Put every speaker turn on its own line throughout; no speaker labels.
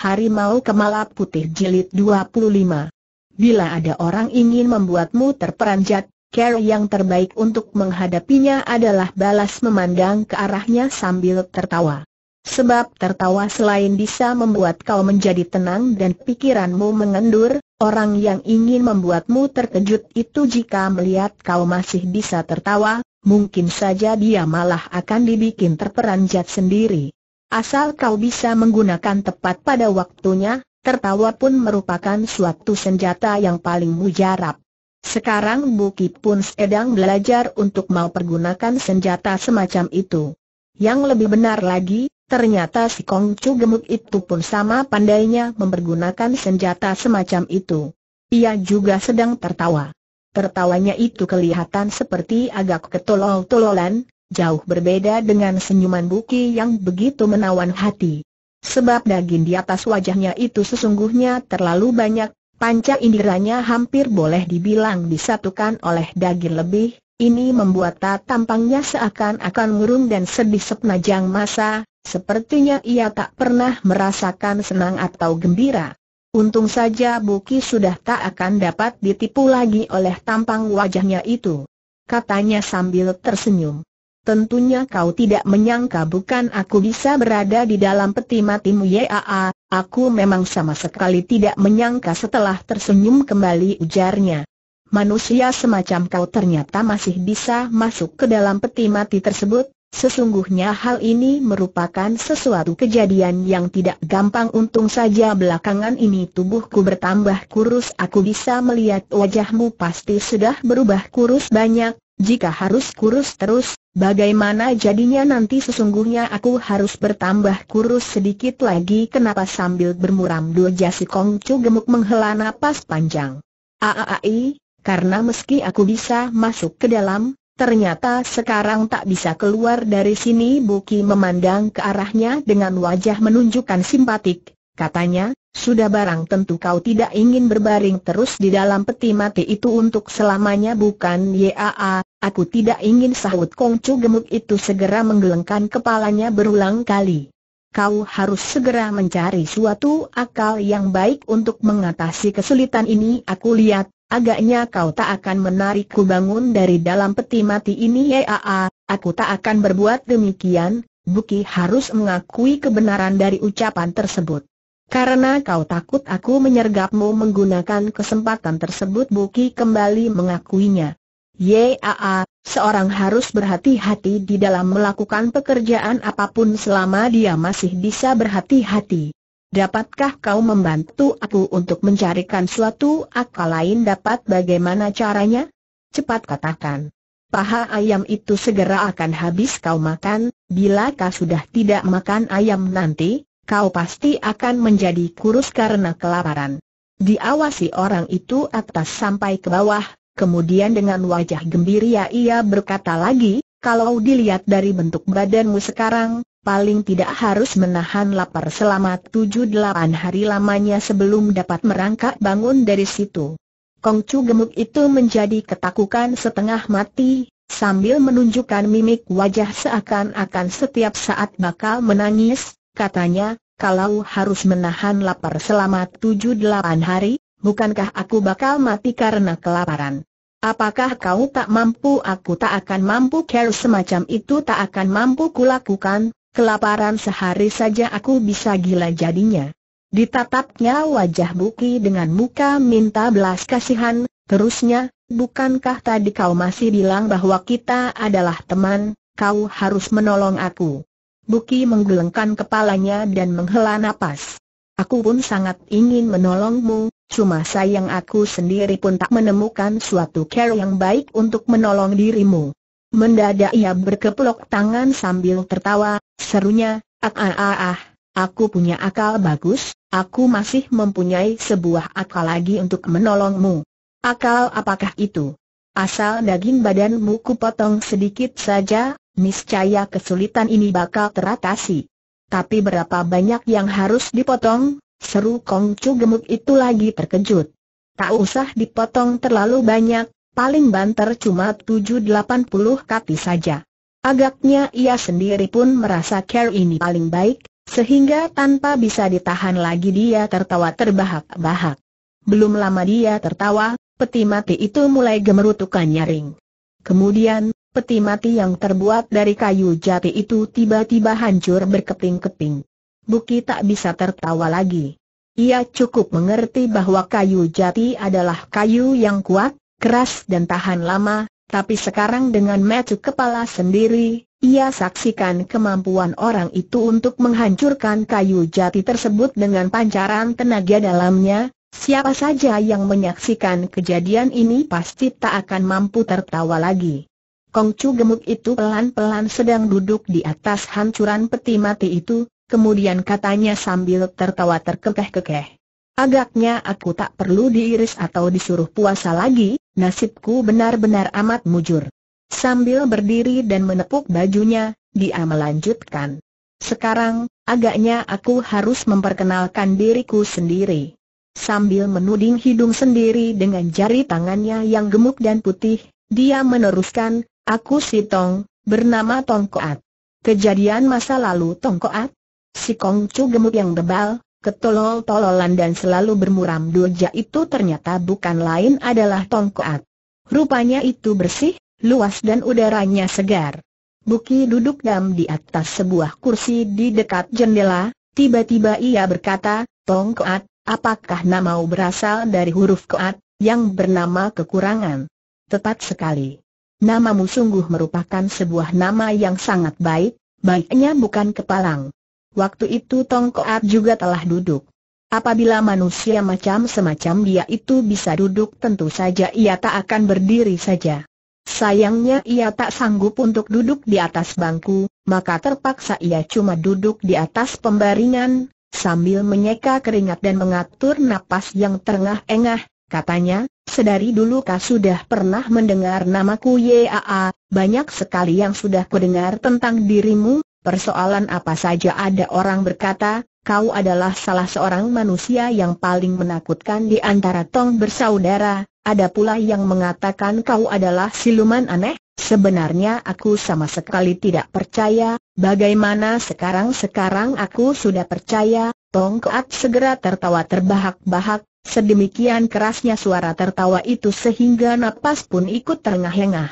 Harimau Kemala Putih Jilid 25 Bila ada orang ingin membuatmu terperanjat, care yang terbaik untuk menghadapinya adalah balas memandang ke arahnya sambil tertawa. Sebab tertawa selain bisa membuat kau menjadi tenang dan pikiranmu mengendur, orang yang ingin membuatmu terkejut itu jika melihat kau masih bisa tertawa, mungkin saja dia malah akan dibikin terperanjat sendiri. Asal kau bisa menggunakan tepat pada waktunya, tertawa pun merupakan suatu senjata yang paling mujarab. Sekarang Buki pun sedang belajar untuk mau pergunakan senjata semacam itu. Yang lebih benar lagi, ternyata si Kongcu gemuk itu pun sama pandainya mempergunakan senjata semacam itu. Ia juga sedang tertawa. Tertawanya itu kelihatan seperti agak ketolol-tololan, jauh berbeda dengan senyuman Buki yang begitu menawan hati. Sebab daging di atas wajahnya itu sesungguhnya terlalu banyak, panca indiranya hampir boleh dibilang disatukan oleh daging lebih, ini membuat tampangnya seakan-akan murung dan sedih sepenajang masa, sepertinya ia tak pernah merasakan senang atau gembira. Untung saja Buki sudah tak akan dapat ditipu lagi oleh tampang wajahnya itu. Katanya sambil tersenyum. Tentunya kau tidak menyangka bukan aku bisa berada di dalam peti matimu Yaa, aku memang sama sekali tidak menyangka setelah tersenyum kembali ujarnya. Manusia semacam kau ternyata masih bisa masuk ke dalam peti mati tersebut, sesungguhnya hal ini merupakan sesuatu kejadian yang tidak gampang. Untung saja belakangan ini tubuhku bertambah kurus. Aku bisa melihat wajahmu pasti sudah berubah kurus banyak, jika harus kurus terus, bagaimana jadinya nanti sesungguhnya aku harus bertambah kurus sedikit lagi? Kenapa sambil bermuram dua jasi Kongcu gemuk menghela napas panjang. Aaai, karena meski aku bisa masuk ke dalam, ternyata sekarang tak bisa keluar dari sini. Buki memandang ke arahnya dengan wajah menunjukkan simpatik, katanya, sudah barang tentu kau tidak ingin berbaring terus di dalam peti mati itu untuk selamanya bukan Yaa, aku tidak ingin sahut Kongcu gemuk itu segera menggelengkan kepalanya berulang kali. Kau harus segera mencari suatu akal yang baik untuk mengatasi kesulitan ini aku lihat, agaknya kau tak akan menarikku bangun dari dalam peti mati ini Yaa, aku tak akan berbuat demikian, Buki harus mengakui kebenaran dari ucapan tersebut. Karena kau takut aku menyergapmu menggunakan kesempatan tersebut Buki kembali mengakuinya. Yaa, seorang harus berhati-hati di dalam melakukan pekerjaan apa pun selama dia masih bisa berhati-hati. Dapatkah kau membantu aku untuk mencarikan suatu akal lain dapat bagaimana caranya? Cepat katakan. Paha ayam itu segera akan habis kau makan, bila kau sudah tidak makan ayam nanti, kau pasti akan menjadi kurus karena kelaparan. Diawasi orang itu atas sampai ke bawah, kemudian dengan wajah gembira ia berkata lagi, kalau dilihat dari bentuk badanmu sekarang, paling tidak harus menahan lapar selama tujuh delapan hari lamanya sebelum dapat merangkak bangun dari situ. Kongcu gemuk itu menjadi ketakukan setengah mati, sambil menunjukkan mimik wajah seakan-akan setiap saat bakal menangis, katanya, kalau harus menahan lapar selama tujuh delapan hari, bukankah aku bakal mati karena kelaparan? Apakah kau tak mampu aku tak akan mampu care semacam itu tak akan mampu kulakukan, kelaparan sehari saja aku bisa gila jadinya. Ditatapnya wajah Buki dengan muka minta belas kasihan, terusnya, bukankah tadi kau masih bilang bahwa kita adalah teman, kau harus menolong aku. Buki menggelengkan kepalanya dan menghela napas. Aku pun sangat ingin menolongmu, cuma sayang aku sendiri pun tak menemukan suatu care yang baik untuk menolong dirimu. Mendadak ia berkeplok tangan sambil tertawa, serunya, ah ah ah ah, aku punya akal bagus, aku masih mempunyai sebuah akal lagi untuk menolongmu. Akal apakah itu? Asal daging badanmu kupotong sedikit saja, niscaya kesulitan ini bakal teratasi. Tapi berapa banyak yang harus dipotong? Seru Kongcu gemuk itu lagi terkejut. Tak usah dipotong terlalu banyak, paling banter cuma 7-80 kaki saja. Agaknya ia sendiri pun merasa care ini paling baik, sehingga tanpa bisa ditahan lagi dia tertawa terbahak-bahak. Belum lama dia tertawa, peti mati itu mulai gemerutukan nyaring. Kemudian, peti mati yang terbuat dari kayu jati itu tiba-tiba hancur berkeping-keping. Buki tak bisa tertawa lagi. Ia cukup mengerti bahwa kayu jati adalah kayu yang kuat, keras dan tahan lama, tapi sekarang dengan metu kepala sendiri, ia saksikan kemampuan orang itu untuk menghancurkan kayu jati tersebut dengan pancaran tenaga dalamnya. Siapa saja yang menyaksikan kejadian ini pasti tak akan mampu tertawa lagi. Kongcu gemuk itu pelan-pelan sedang duduk di atas hancuran peti mati itu, kemudian katanya sambil tertawa terkekeh-kekeh. Agaknya aku tak perlu diiris atau disuruh puasa lagi, nasibku benar-benar amat mujur. Sambil berdiri dan menepuk bajunya, dia melanjutkan. Sekarang, agaknya aku harus memperkenalkan diriku sendiri. Sambil menuding hidung sendiri dengan jari tangannya yang gemuk dan putih, dia meneruskan, aku si Tong, bernama Tong Koat. Kejadian masa lalu Tong Koat? Si Kongcu gemuk yang bebal, ketolol-tololan dan selalu bermuram doja itu ternyata bukan lain adalah Tong Koat. Rupanya itu bersih, luas dan udaranya segar. Buki duduk dam di atas sebuah kursi di dekat jendela, tiba-tiba ia berkata, Tong Koat, apakah namamu berasal dari huruf Koat, yang bernama kekurangan? Tepat sekali. Namamu sungguh merupakan sebuah nama yang sangat baik, baiknya bukan kepalang. Waktu itu Tong Koat juga telah duduk. Apabila manusia macam semacam dia itu bisa duduk tentu saja ia tak akan berdiri saja. Sayangnya ia tak sanggup untuk duduk di atas bangku, maka terpaksa ia cuma duduk di atas pembaringan, sambil menyeka keringat dan mengatur napas yang terengah-engah, katanya, sedari dulu kau sudah pernah mendengar namaku Yaa, banyak sekali yang sudah kudengar tentang dirimu, persoalan apa saja? Ada orang berkata, kau adalah salah seorang manusia yang paling menakutkan di antara tong bersaudara, ada pula yang mengatakan kau adalah siluman aneh, sebenarnya aku sama sekali tidak percaya, bagaimana sekarang-sekarang aku sudah percaya, Tong Keat segera tertawa terbahak-bahak, sedemikian kerasnya suara tertawa itu sehingga napas pun ikut terengah-engah.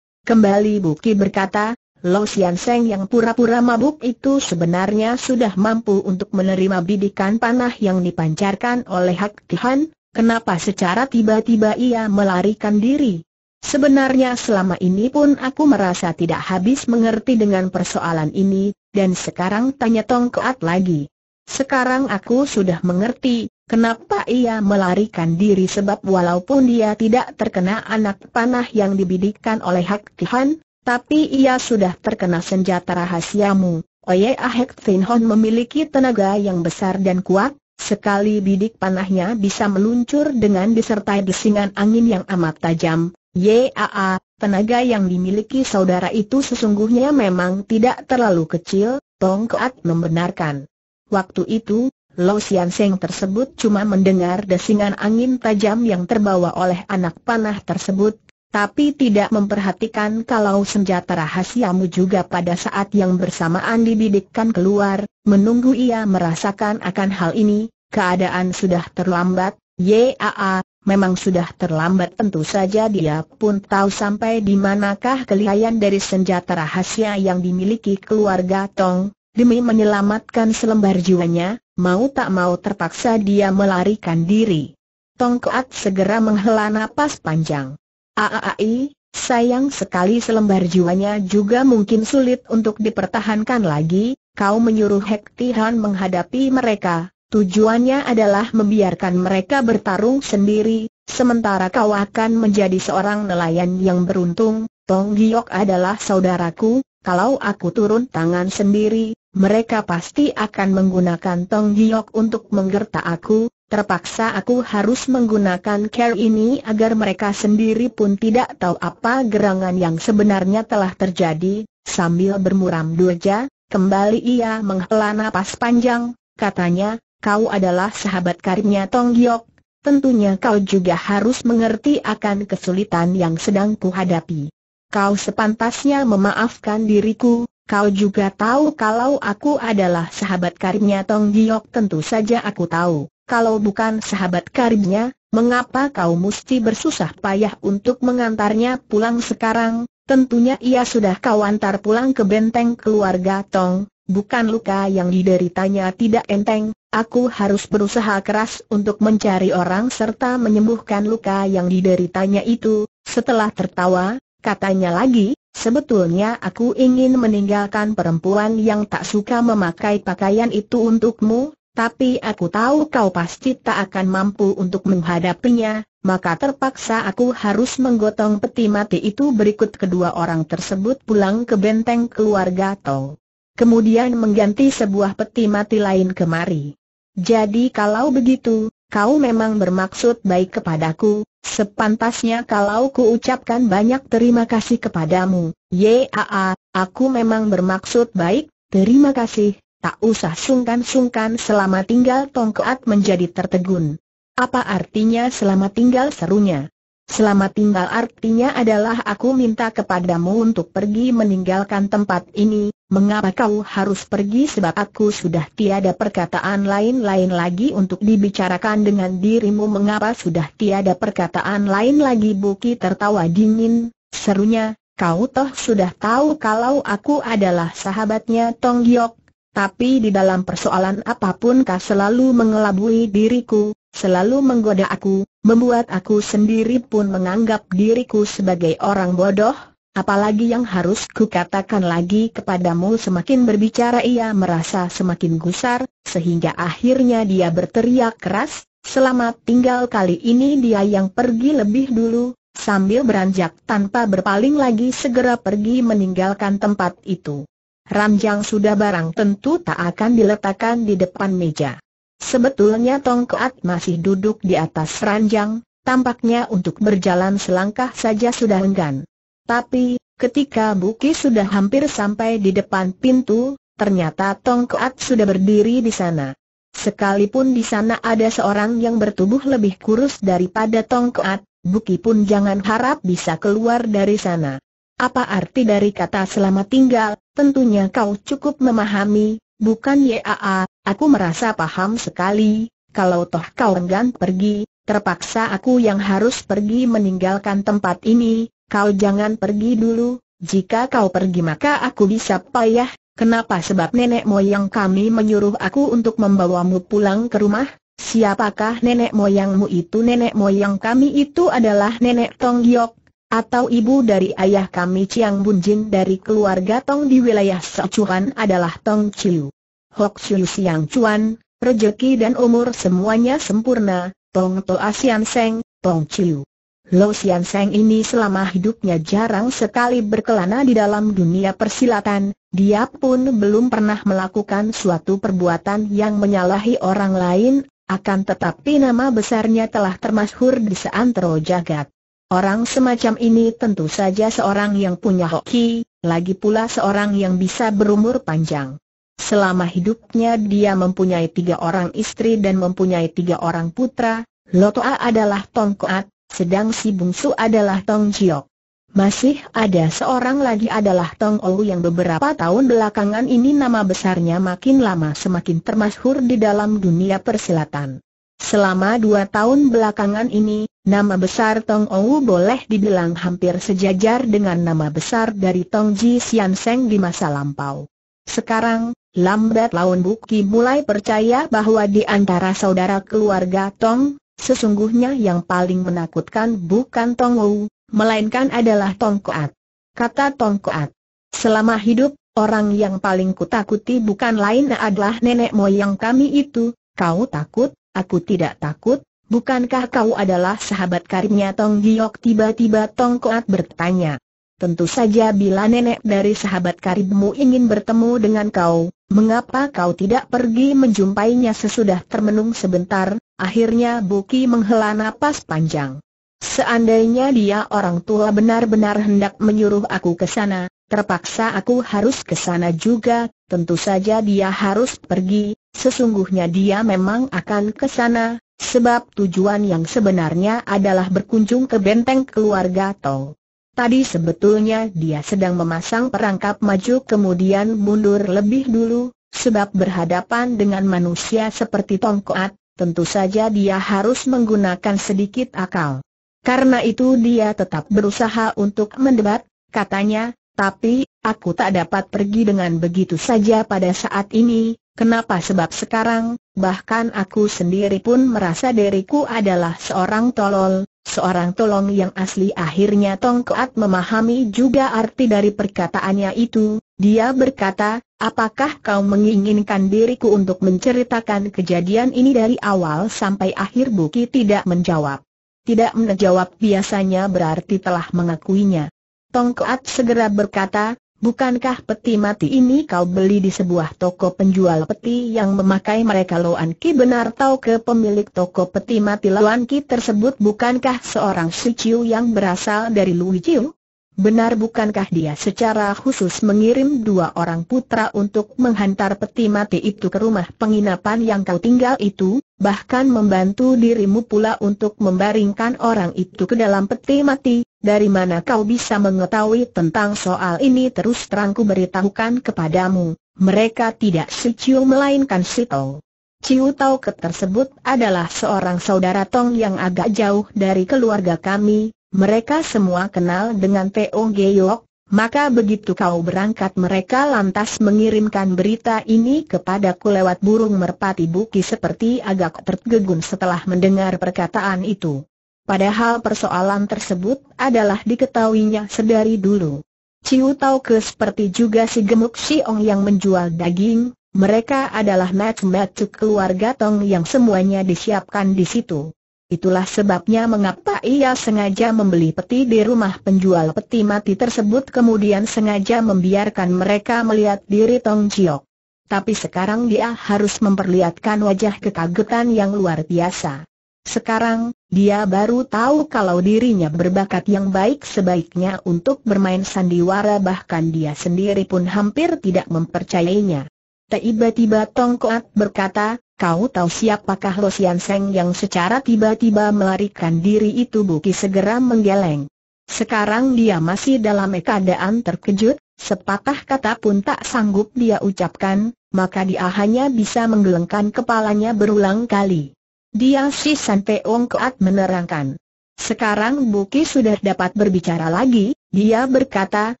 Kembali Buki berkata, Lo Sian Seng yang pura-pura mabuk itu sebenarnya sudah mampu untuk menerima bidikan panah yang dipancarkan oleh Hak Tihan, Kenapa secara tiba-tiba ia melarikan diri? Sebenarnya selama ini pun aku merasa tidak habis mengerti dengan persoalan ini, dan sekarang tanya Tong Keat lagi. Sekarang aku sudah mengerti, kenapa ia melarikan diri sebab walaupun dia tidak terkena anak panah yang dibidikkan oleh Hak Tihan, tapi ia sudah terkena senjata rahasiamu. Oye Ahek Tin Hon memiliki tenaga yang besar dan kuat, Sekali bidik panahnya bisa meluncur dengan disertai desingan angin yang amat tajam. Yaa, tenaga yang dimiliki saudara itu sesungguhnya memang tidak terlalu kecil, Tong Keat membenarkan. Waktu itu, Lo Sian Seng tersebut cuma mendengar desingan angin tajam yang terbawa oleh anak panah tersebut, tapi tidak memperhatikan kalau senjata rahasiamu juga pada saat yang bersamaan dibidikkan keluar, menunggu ia merasakan akan hal ini, keadaan sudah terlambat, Yaa, memang sudah terlambat tentu saja dia pun tahu sampai di manakah kelihayan dari senjata rahasia yang dimiliki keluarga Tong, demi menyelamatkan selembar jiwanya, mau tak mau terpaksa dia melarikan diri. Tong Koat segera menghela napas panjang. Aaai, sayang sekali selembar jiwanya juga mungkin sulit untuk dipertahankan lagi, kau menyuruh Hek Tihan menghadapi mereka, tujuannya adalah membiarkan mereka bertarung sendiri, sementara kau akan menjadi seorang nelayan yang beruntung, Tong Giok adalah saudaraku, kalau aku turun tangan sendiri, mereka pasti akan menggunakan Tong Giok untuk menggertak aku, Terpaksa aku harus menggunakan care ini agar mereka sendiri pun tidak tahu apa gerangan yang sebenarnya telah terjadi, sambil bermuram doja, kembali ia menghela napas panjang, katanya, kau adalah sahabat karibnya Tong Giok, tentunya kau juga harus mengerti akan kesulitan yang sedang kuhadapi. Kau sepantasnya memaafkan diriku, Kau juga tahu kalau aku adalah sahabat karibnya Tong Giok. Tentu saja aku tahu. Kalau bukan sahabat karibnya, mengapa kau mesti bersusah payah untuk mengantarnya pulang sekarang? Tentunya ia sudah kau antar pulang ke benteng keluarga Tong, bukan luka yang dideritanya tidak enteng, aku harus berusaha keras untuk mencari orang serta menyembuhkan luka yang dideritanya itu. Setelah tertawa, katanya lagi, Sebetulnya aku ingin meninggalkan perempuan yang tak suka memakai pakaian itu untukmu, tapi aku tahu kau pasti tak akan mampu untuk menghadapinya, maka terpaksa aku harus menggotong peti mati itu berikut kedua orang tersebut pulang ke benteng keluarga Tong. Kemudian mengganti sebuah peti mati lain kemari. Jadi kalau begitu, kau memang bermaksud baik kepadaku, sepantasnya kalau ku ucapkan banyak terima kasih kepadamu, Yaa, aku memang bermaksud baik, terima kasih, tak usah sungkan-sungkan selama tinggal tongkat menjadi tertegun. Apa artinya selama tinggal serunya? Selamat tinggal artinya adalah aku minta kepadamu untuk pergi meninggalkan tempat ini, mengapa kau harus pergi sebab aku sudah tiada perkataan lain-lain lagi untuk dibicarakan dengan dirimu? Mengapa sudah tiada perkataan lain lagi? Buki tertawa dingin, serunya, kau toh sudah tahu kalau aku adalah sahabatnya Tong Giok, tapi di dalam persoalan apa pun kau selalu mengelabui diriku, selalu menggoda aku, membuat aku sendiri pun menganggap diriku sebagai orang bodoh, apalagi yang harus kukatakan lagi kepadamu semakin berbicara ia merasa semakin gusar, sehingga akhirnya dia berteriak keras, selamat tinggal kali ini dia yang pergi lebih dulu, sambil beranjak tanpa berpaling lagi segera pergi meninggalkan tempat itu. Ranjang sudah barang tentu tak akan diletakkan di depan meja. Sebetulnya Tong Keat masih duduk di atas ranjang, tampaknya untuk berjalan selangkah saja sudah enggan. Tapi, ketika Buki sudah hampir sampai di depan pintu, ternyata Tong Keat sudah berdiri di sana. Sekalipun di sana ada seorang yang bertubuh lebih kurus daripada Tong Keat, Buki pun jangan harap bisa keluar dari sana. Apa arti dari kata selamat tinggal? Tentunya kau cukup memahami, bukan Yaa, Aku merasa paham sekali, kalau toh kau enggan pergi, terpaksa aku yang harus pergi meninggalkan tempat ini, kau jangan pergi dulu, jika kau pergi maka aku bisa payah, kenapa? Sebab nenek moyang kami menyuruh aku untuk membawamu pulang ke rumah, siapakah nenek moyangmu itu? Nenek moyang kami itu adalah nenek Tong Giok, atau ibu dari ayah kami Chiang Bunjin dari keluarga Tong di wilayah Sichuan adalah Tong Chiu. Hok Siu Siang Chuan, rejeki dan umur semuanya sempurna, Tong To Asian Seng, Tong Chiu. Lo Sian Seng ini selama hidupnya jarang sekali berkelana di dalam dunia persilatan, dia pun belum pernah melakukan suatu perbuatan yang menyalahi orang lain, akan tetapi nama besarnya telah termasyhur di seantero jagat. Orang semacam ini tentu saja seorang yang punya hoki, lagi pula seorang yang bisa berumur panjang. Selama hidupnya dia mempunyai tiga orang istri dan mempunyai tiga orang putra, Lotoa adalah Tong Koat, sedang si bungsu adalah Tong Jiok. Masih ada seorang lagi adalah Tong Ou yang beberapa tahun belakangan ini nama besarnya makin lama semakin termasyhur di dalam dunia persilatan. Selama dua tahun belakangan ini, nama besar Tong Ou boleh dibilang hampir sejajar dengan nama besar dari Tong Ji Sian Seng di masa lampau. Sekarang, lambat laun Buki mulai percaya bahwa di antara saudara keluarga Tong, sesungguhnya yang paling menakutkan bukan Tong Wu, melainkan adalah Tong Koat. Kata Tong Koat, selama hidup, orang yang paling kutakuti bukan lain adalah nenek moyang kami itu, kau takut, aku tidak takut, bukankah kau adalah sahabat karibnya Tong Giok tiba-tiba Tong Koat bertanya. Tentu saja bila nenek dari sahabat karibmu ingin bertemu dengan kau, mengapa kau tidak pergi menjumpainya sesudah termenung sebentar? Akhirnya Buki menghela napas panjang. Seandainya dia orang tua benar-benar hendak menyuruh aku ke sana, terpaksa aku harus ke sana juga, tentu saja dia harus pergi, sesungguhnya dia memang akan ke sana, sebab tujuan yang sebenarnya adalah berkunjung ke benteng keluarga Tong. Tadi sebetulnya dia sedang memasang perangkap maju kemudian mundur lebih dulu, sebab berhadapan dengan manusia seperti Tongkoat, tentu saja dia harus menggunakan sedikit akal. Karena itu dia tetap berusaha untuk mendebat, katanya, tapi, aku tak dapat pergi dengan begitu saja pada saat ini, kenapa sebab sekarang, bahkan aku sendiri pun merasa diriku adalah seorang tolol, seorang tolong yang asli akhirnya Tong Koat memahami juga arti dari perkataannya itu, dia berkata, apakah kau menginginkan diriku untuk menceritakan kejadian ini dari awal sampai akhir Buki tidak menjawab. Tidak menjawab biasanya berarti telah mengakuinya. Tong Koat segera berkata, Bukankah peti mati ini kau beli di sebuah toko penjual peti yang memakai mereka Loan Ki benar tahu ke pemilik toko peti mati Loan Ki tersebut bukankah seorang Ciu yang berasal dari Lui Chiu? Benar bukankah dia secara khusus mengirim dua orang putra untuk menghantar peti mati itu ke rumah penginapan yang kau tinggal itu, bahkan membantu dirimu pula untuk membaringkan orang itu ke dalam peti mati, dari mana kau bisa mengetahui tentang soal ini terus terangku beritahukan kepadamu, mereka tidak si Ciu melainkan si Tau. Ciu Tau ke tersebut adalah seorang saudara Tong yang agak jauh dari keluarga kami, mereka semua kenal dengan Teong Geyok, maka begitu kau berangkat mereka lantas mengirimkan berita ini kepadaku lewat burung merpati buki seperti agak tergegun setelah mendengar perkataan itu. Padahal persoalan tersebut adalah diketahuinya sedari dulu. Ciu tahu ke seperti juga si gemuk Siong yang menjual daging, mereka adalah macam-macam keluarga Tong yang semuanya disiapkan di situ. Itulah sebabnya mengapa ia sengaja membeli peti di rumah penjual peti mati tersebut kemudian sengaja membiarkan mereka melihat diri Tong Ciok. Tapi sekarang dia harus memperlihatkan wajah kekagetan yang luar biasa. Sekarang, dia baru tahu kalau dirinya berbakat yang baik sebaiknya untuk bermain sandiwara bahkan dia sendiri pun hampir tidak mempercayainya. Tiba-tiba Tong Koat berkata, kau tahu siapakah Lo Sian Seng yang secara tiba-tiba melarikan diri itu Buki segera menggeleng. Sekarang dia masih dalam keadaan terkejut, sepatah kata pun tak sanggup dia ucapkan, maka dia hanya bisa menggelengkan kepalanya berulang kali. Dia si Sanpe Ong Keat menerangkan. Sekarang Buki sudah dapat berbicara lagi, dia berkata,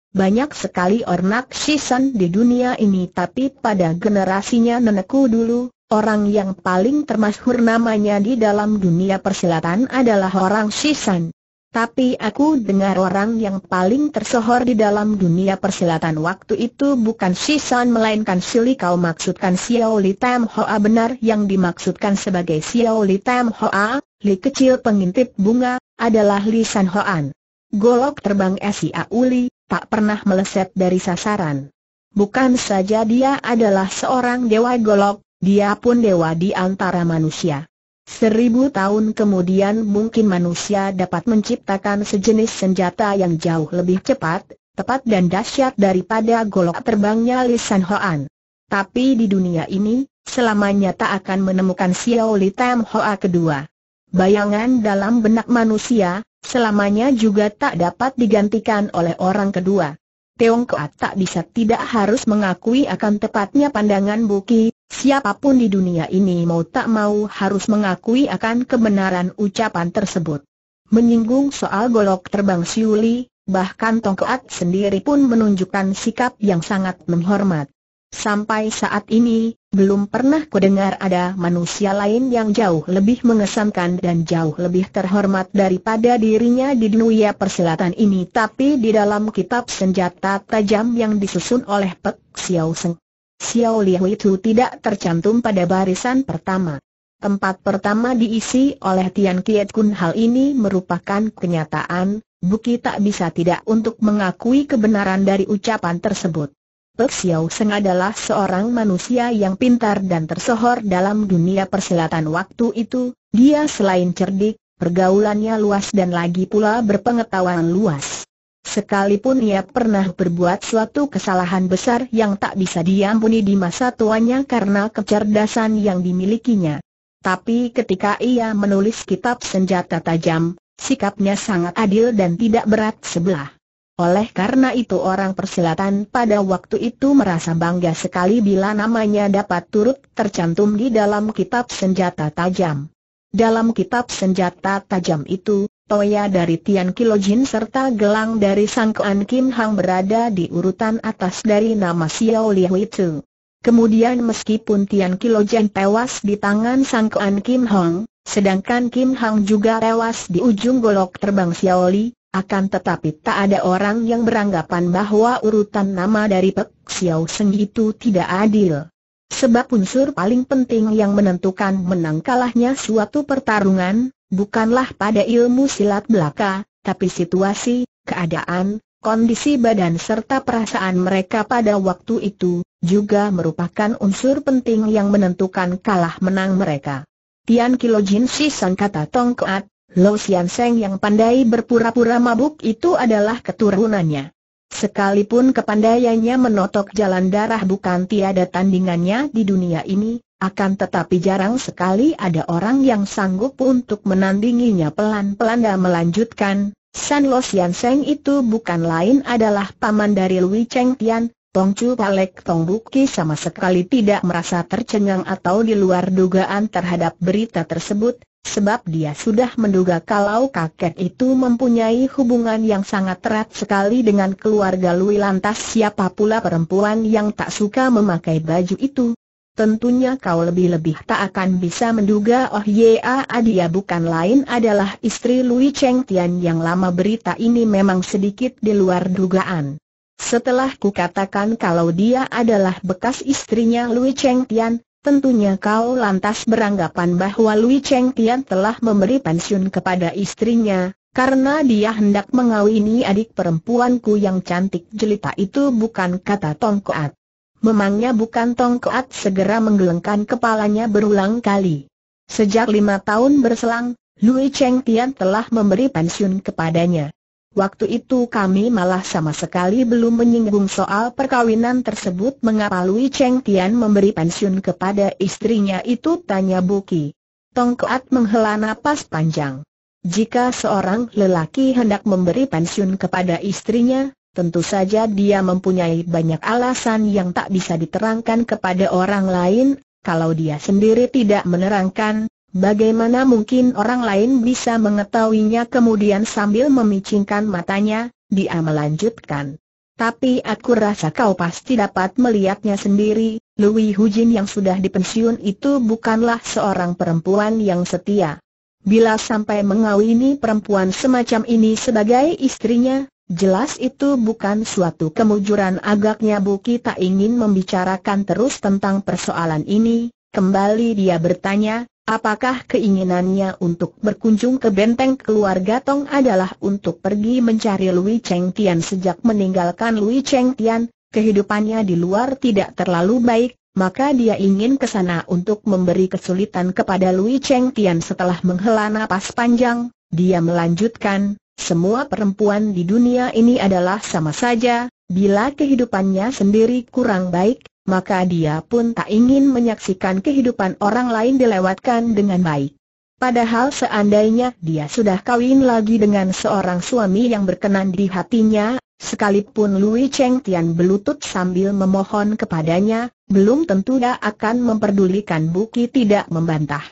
banyak sekali ornak Sisan di dunia ini tapi pada generasinya nenekku dulu, orang yang paling termasyhur namanya di dalam dunia persilatan adalah orang Sisan. Tapi aku dengar orang yang paling tersohor di dalam dunia persilatan waktu itu bukan Si San melainkan Sili kau maksudkan Xiao Li Tam Hoa benar yang dimaksudkan sebagai Xiao Li Tam Hoa, Li kecil pengintip bunga, adalah Li San Hoan. Golok terbang Sia Uli, tak pernah meleset dari sasaran. Bukan saja dia adalah seorang dewa golok, dia pun dewa di antara manusia. Seribu tahun kemudian mungkin manusia dapat menciptakan sejenis senjata yang jauh lebih cepat, tepat dan dahsyat daripada golok terbangnya Lisan Hoan. Tapi di dunia ini, selamanya tak akan menemukan Xiao Li Tam Hoa kedua. Bayangan dalam benak manusia, selamanya juga tak dapat digantikan oleh orang kedua. Tiongkok tak bisa tidak harus mengakui akan tepatnya pandangan Buki, Siapa pun di dunia ini mau tak mau harus mengakui akan kebenaran ucapan tersebut. Menyinggung soal golok terbang Siuli, bahkan Tongkoat sendiri pun menunjukkan sikap yang sangat menghormat. Sampai saat ini, belum pernah kudengar ada manusia lain yang jauh lebih mengesankan dan jauh lebih terhormat daripada dirinya di dunia persilatan ini tapi di dalam kitab senjata tajam yang disusun oleh Pek Xiao Seng Xiao Liu itu tidak tercantum pada barisan pertama. Tempat pertama diisi oleh Tian Kiet Kun hal ini merupakan kenyataan, Buki tak bisa tidak untuk mengakui kebenaran dari ucapan tersebut. Pek Xiao Seng adalah seorang manusia yang pintar dan tersohor dalam dunia persilatan waktu itu, dia selain cerdik, pergaulannya luas dan lagi pula berpengetahuan luas. Sekalipun ia pernah berbuat suatu kesalahan besar yang tak bisa diampuni di masa tuanya karena kecerdasan yang dimilikinya. Tapi ketika ia menulis kitab senjata tajam, sikapnya sangat adil dan tidak berat sebelah. Oleh karena itu orang persilatan pada waktu itu merasa bangga sekali bila namanya dapat turut tercantum di dalam kitab senjata tajam. Dalam kitab senjata tajam itu, Toya dari Tian Kilojin serta gelang dari Sangkuan Kim Hang berada di urutan atas dari nama Xiao Liu itu. Kemudian meskipun Tian Kilojin tewas di tangan Sangkuan Kim Hang, sedangkan Kim Hang juga tewas di ujung golok terbang Xiao Li, akan tetapi tak ada orang yang beranggapan bahwa urutan nama dari Pek Xiao Seng itu tidak adil. Sebab unsur paling penting yang menentukan menang kalahnya suatu pertarungan, bukanlah pada ilmu silat belaka, tapi situasi, keadaan, kondisi badan serta perasaan mereka pada waktu itu, juga merupakan unsur penting yang menentukan kalah menang mereka. Tian Kilojin Si Sang kata Tong Koat, Lo Sian Seng yang pandai berpura-pura mabuk itu adalah keturunannya. Sekalipun kepandaiannya menotok jalan darah bukan tiada tandingannya di dunia ini, akan tetapi jarang sekali ada orang yang sanggup untuk menandinginya pelan-pelan dan melanjutkan. San Lo Sian Seng itu bukan lain adalah paman dari Lui Cheng Tian, Tong Chu Palek Tong Buki sama sekali tidak merasa tercengang atau di luar dugaan terhadap berita tersebut, sebab dia sudah menduga kalau kakek itu mempunyai hubungan yang sangat erat sekali dengan keluarga Lui lantas siapa pula perempuan yang tak suka memakai baju itu. Tentunya kau lebih-lebih tak akan bisa menduga oh ya dia bukan lain adalah istri Lui Cheng Tian yang lama berita ini memang sedikit di luar dugaan. Setelah kukatakan kalau dia adalah bekas istrinya Lui Cheng Tian, Tentunya kau lantas beranggapan bahwa Lui Cheng Tian telah memberi pensiun kepada istrinya, karena dia hendak mengawini adik perempuanku yang cantik jelita itu bukan kata Tong Koat. Memangnya bukan Tong Koat segera menggelengkan kepalanya berulang kali. Sejak lima tahun berselang, Lui Cheng Tian telah memberi pensiun kepadanya. Waktu itu kami malah sama sekali belum menyinggung soal perkawinan tersebut mengapa Lui Cheng Tian memberi pensiun kepada istrinya itu tanya Buki. Tong Koat menghela napas panjang. Jika seorang lelaki hendak memberi pensiun kepada istrinya, tentu saja dia mempunyai banyak alasan yang tak bisa diterangkan kepada orang lain, kalau dia sendiri tidak menerangkan, Bagaimana mungkin orang lain bisa mengetahuinya kemudian sambil memicingkan matanya, dia melanjutkan. Tapi aku rasa kau pasti dapat melihatnya sendiri, Louis Hujin yang sudah dipensiun itu bukanlah seorang perempuan yang setia. Bila sampai mengawini perempuan semacam ini sebagai istrinya, jelas itu bukan suatu kemujuran agaknya Buki tak ingin membicarakan terus tentang persoalan ini, kembali dia bertanya, Apakah keinginannya untuk berkunjung ke benteng keluarga Tong adalah untuk pergi mencari Lui Cheng Tian sejak meninggalkan Lui Cheng Tian, kehidupannya di luar tidak terlalu baik, maka dia ingin ke sana untuk memberi kesulitan kepada Lui Cheng Tian setelah menghela napas panjang, dia melanjutkan, semua perempuan di dunia ini adalah sama saja, bila kehidupannya sendiri kurang baik, maka dia pun tak ingin menyaksikan kehidupan orang lain dilewatkan dengan baik. Padahal seandainya dia sudah kawin lagi dengan seorang suami yang berkenan di hatinya, sekalipun Lui Cheng Tian belutut sambil memohon kepadanya, belum tentu dia akan memperdulikan Buki tidak membantah.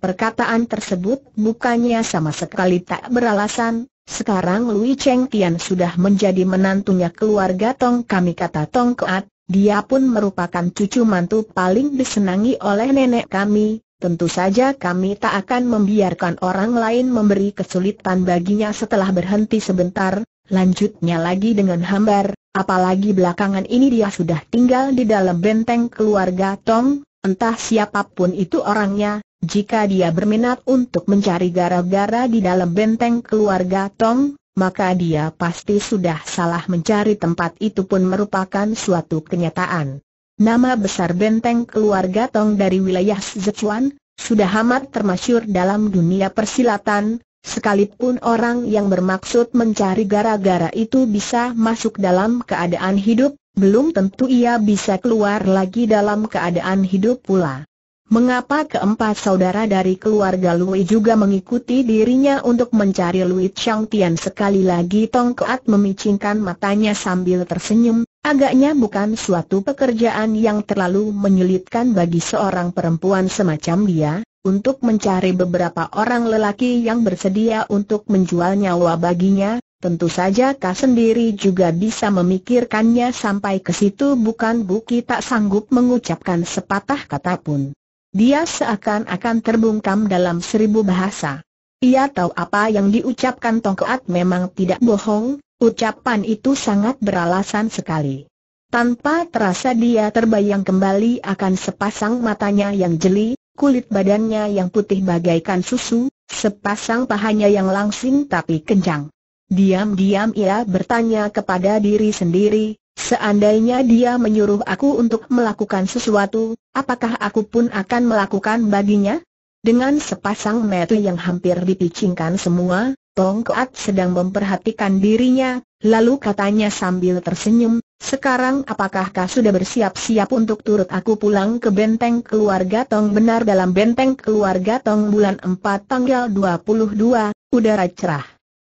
Perkataan tersebut bukannya sama sekali tak beralasan, sekarang Lui Cheng Tian sudah menjadi menantunya keluarga Tong kami kata Tong Keat, dia pun merupakan cucu mantu paling disenangi oleh nenek kami, tentu saja kami tak akan membiarkan orang lain memberi kesulitan baginya setelah berhenti sebentar, lanjutnya lagi dengan hambar, apalagi belakangan ini dia sudah tinggal di dalam benteng keluarga Tong, entah siapa pun itu orangnya, jika dia berminat untuk mencari gara-gara di dalam benteng keluarga Tong, maka dia pasti sudah salah mencari tempat itu pun merupakan suatu kenyataan. Nama besar benteng keluarga Tong dari wilayah Sichuan, sudah amat termasyur dalam dunia persilatan, sekalipun orang yang bermaksud mencari gara-gara itu bisa masuk dalam keadaan hidup, belum tentu ia bisa keluar lagi dalam keadaan hidup pula. Mengapa keempat saudara dari keluarga Lui juga mengikuti dirinya untuk mencari Lui Chang Tian? Sekali lagi Tong Keat memicingkan matanya sambil tersenyum, agaknya bukan suatu pekerjaan yang terlalu menyulitkan bagi seorang perempuan semacam dia, untuk mencari beberapa orang lelaki yang bersedia untuk menjual nyawa baginya, tentu saja kau sendiri juga bisa memikirkannya sampai ke situ. Bukan Buki tak sanggup mengucapkan sepatah kata pun. Dia seakan-akan terbungkam dalam seribu bahasa. Ia tahu apa yang diucapkan Tongkoat memang tidak bohong, ucapan itu sangat beralasan sekali. Tanpa terasa dia terbayang kembali akan sepasang matanya yang jeli, kulit badannya yang putih bagaikan susu, sepasang pahanya yang langsing tapi kencang. Diam-diam ia bertanya kepada diri sendiri, Seandainya dia menyuruh aku untuk melakukan sesuatu, apakah aku pun akan melakukan baginya? Dengan sepasang mata yang hampir dipicingkan semua, Tong Koat sedang memperhatikan dirinya, lalu katanya sambil tersenyum, sekarang apakah kau sudah bersiap-siap untuk turut aku pulang ke benteng keluarga Tong benar dalam benteng keluarga Tong bulan 4 tanggal 22, udara cerah.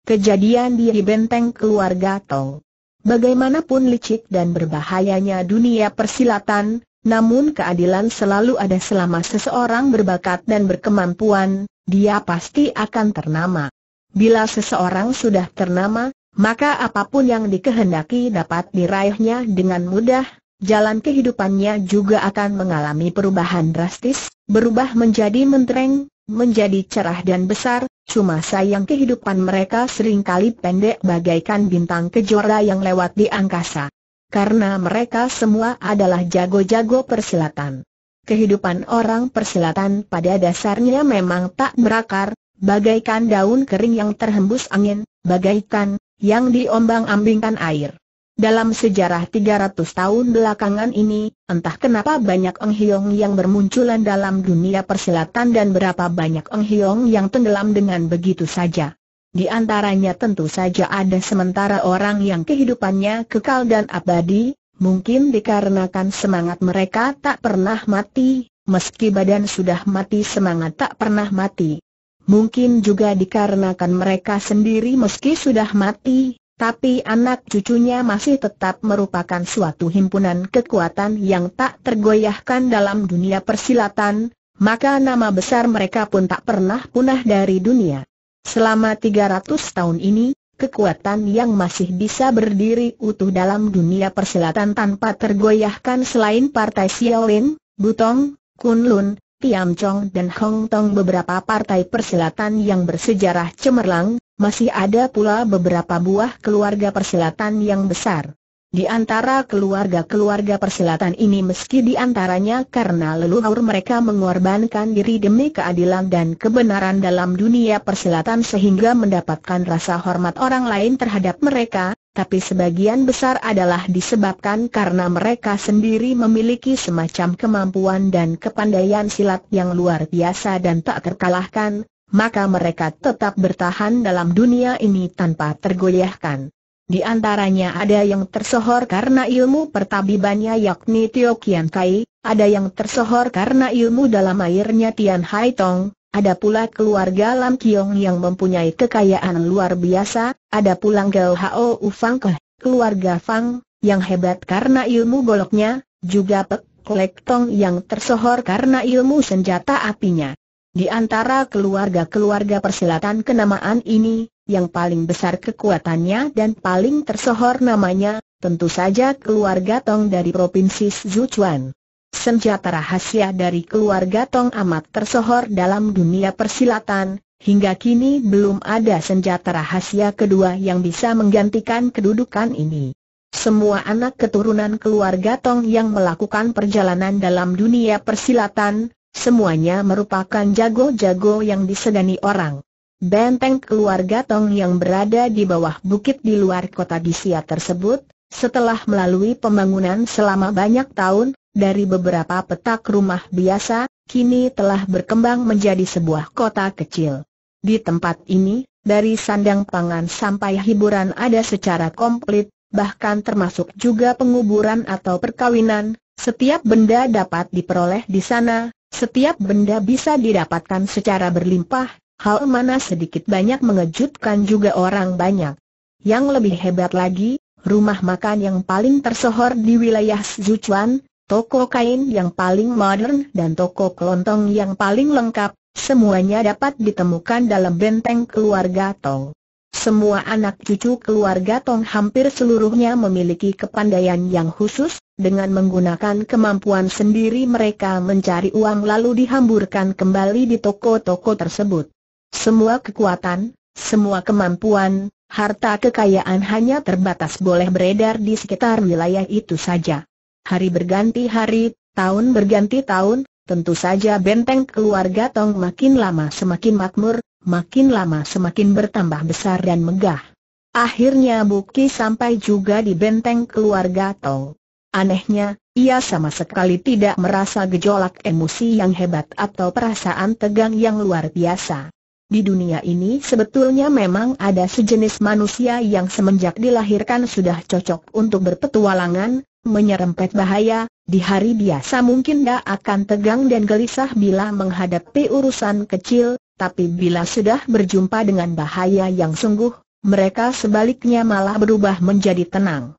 Kejadian di benteng keluarga Tong Bagaimanapun licik dan berbahayanya dunia persilatan, namun keadilan selalu ada selama seseorang berbakat dan berkemampuan, dia pasti akan ternama. Bila seseorang sudah ternama, maka apa pun yang dikehendaki dapat diraihnya dengan mudah, jalan kehidupannya juga akan mengalami perubahan drastis, berubah menjadi mentereng, menjadi cerah dan besar, Cuma sayang kehidupan mereka sering kali pendek bagaikan bintang kejora yang lewat di angkasa. Karena mereka semua adalah jago-jago persilatan. Kehidupan orang persilatan pada dasarnya memang tak berakar, bagaikan daun kering yang terhembus angin, bagaikan yang diombang-ambingkan air. Dalam sejarah 300 tahun belakangan ini, entah kenapa banyak Eng Hiong yang bermunculan dalam dunia persilatan dan berapa banyak Eng Hiong yang tenggelam dengan begitu saja. Di antaranya tentu saja ada sementara orang yang kehidupannya kekal dan abadi, mungkin dikarenakan semangat mereka tak pernah mati, meski badan sudah mati semangat tak pernah mati. Mungkin juga dikarenakan mereka sendiri meski sudah mati, tapi anak cucunya masih tetap merupakan suatu himpunan kekuatan yang tak tergoyahkan dalam dunia persilatan, maka nama besar mereka pun tak pernah punah dari dunia. Selama 300 tahun ini, kekuatan yang masih bisa berdiri utuh dalam dunia persilatan tanpa tergoyahkan selain Partai Xiaolin, Butong, Kunlun, Tiam Chong dan Hong Tong beberapa partai persilatan yang bersejarah cemerlang, masih ada pula beberapa buah keluarga persilatan yang besar. Di antara keluarga-keluarga persilatan ini meski di antaranya karena leluhur mereka mengorbankan diri demi keadilan dan kebenaran dalam dunia persilatan sehingga mendapatkan rasa hormat orang lain terhadap mereka, tapi sebagian besar adalah disebabkan karena mereka sendiri memiliki semacam kemampuan dan kepandaian silat yang luar biasa dan tak terkalahkan, maka mereka tetap bertahan dalam dunia ini tanpa tergoyahkan. Di antaranya ada yang tersohor karena ilmu pertabibannya yakni Tio Kian Kai, ada yang tersohor karena ilmu dalam airnya Tian Hai Tong, ada pula keluarga Lam Kiong yang mempunyai kekayaan luar biasa, ada pula Gao Hao Ufang Keh, keluarga Fang, yang hebat karena ilmu goloknya, juga Pek Klek Tong yang tersohor karena ilmu senjata apinya. Di antara keluarga-keluarga persilatan kenamaan ini, yang paling besar kekuatannya dan paling tersohor namanya, tentu saja keluarga Tong dari Provinsi Sichuan. Senjata rahasia dari keluarga Tong amat tersohor dalam dunia persilatan, hingga kini belum ada senjata rahasia kedua yang bisa menggantikan kedudukan ini. Semua anak keturunan keluarga Tong yang melakukan perjalanan dalam dunia persilatan, Semuanya merupakan jago-jago yang disegani orang. Benteng keluarga Tong yang berada di bawah bukit di luar kota Gisia tersebut, setelah melalui pembangunan selama banyak tahun, dari beberapa petak rumah biasa, kini telah berkembang menjadi sebuah kota kecil. Di tempat ini, dari sandang pangan sampai hiburan ada secara komplit, bahkan termasuk juga penguburan atau perkawinan, setiap benda dapat diperoleh di sana, Setiap benda bisa didapatkan secara berlimpah, hal mana sedikit banyak mengejutkan juga orang banyak. Yang lebih hebat lagi, rumah makan yang paling tersohor di wilayah Sichuan, toko kain yang paling modern dan toko kelontong yang paling lengkap, semuanya dapat ditemukan dalam benteng keluarga Tong. Semua anak cucu keluarga Tong hampir seluruhnya memiliki kepandaian yang khusus, dengan menggunakan kemampuan sendiri mereka mencari uang lalu dihamburkan kembali di toko-toko tersebut. Semua kekuatan, semua kemampuan, harta kekayaan hanya terbatas boleh beredar di sekitar wilayah itu saja. Hari berganti hari, tahun berganti tahun, tentu saja benteng keluarga Tong makin lama semakin makmur, makin lama semakin bertambah besar dan megah. Akhirnya Buki sampai juga di benteng keluarga Tong. Anehnya, ia sama sekali tidak merasa gejolak emosi yang hebat atau perasaan tegang yang luar biasa. Di dunia ini sebetulnya memang ada sejenis manusia yang semenjak dilahirkan sudah cocok untuk berpetualangan, menyerempet bahaya, di hari biasa mungkin tidak akan tegang dan gelisah bila menghadapi urusan kecil, tapi bila sudah berjumpa dengan bahaya yang sungguh, mereka sebaliknya malah berubah menjadi tenang.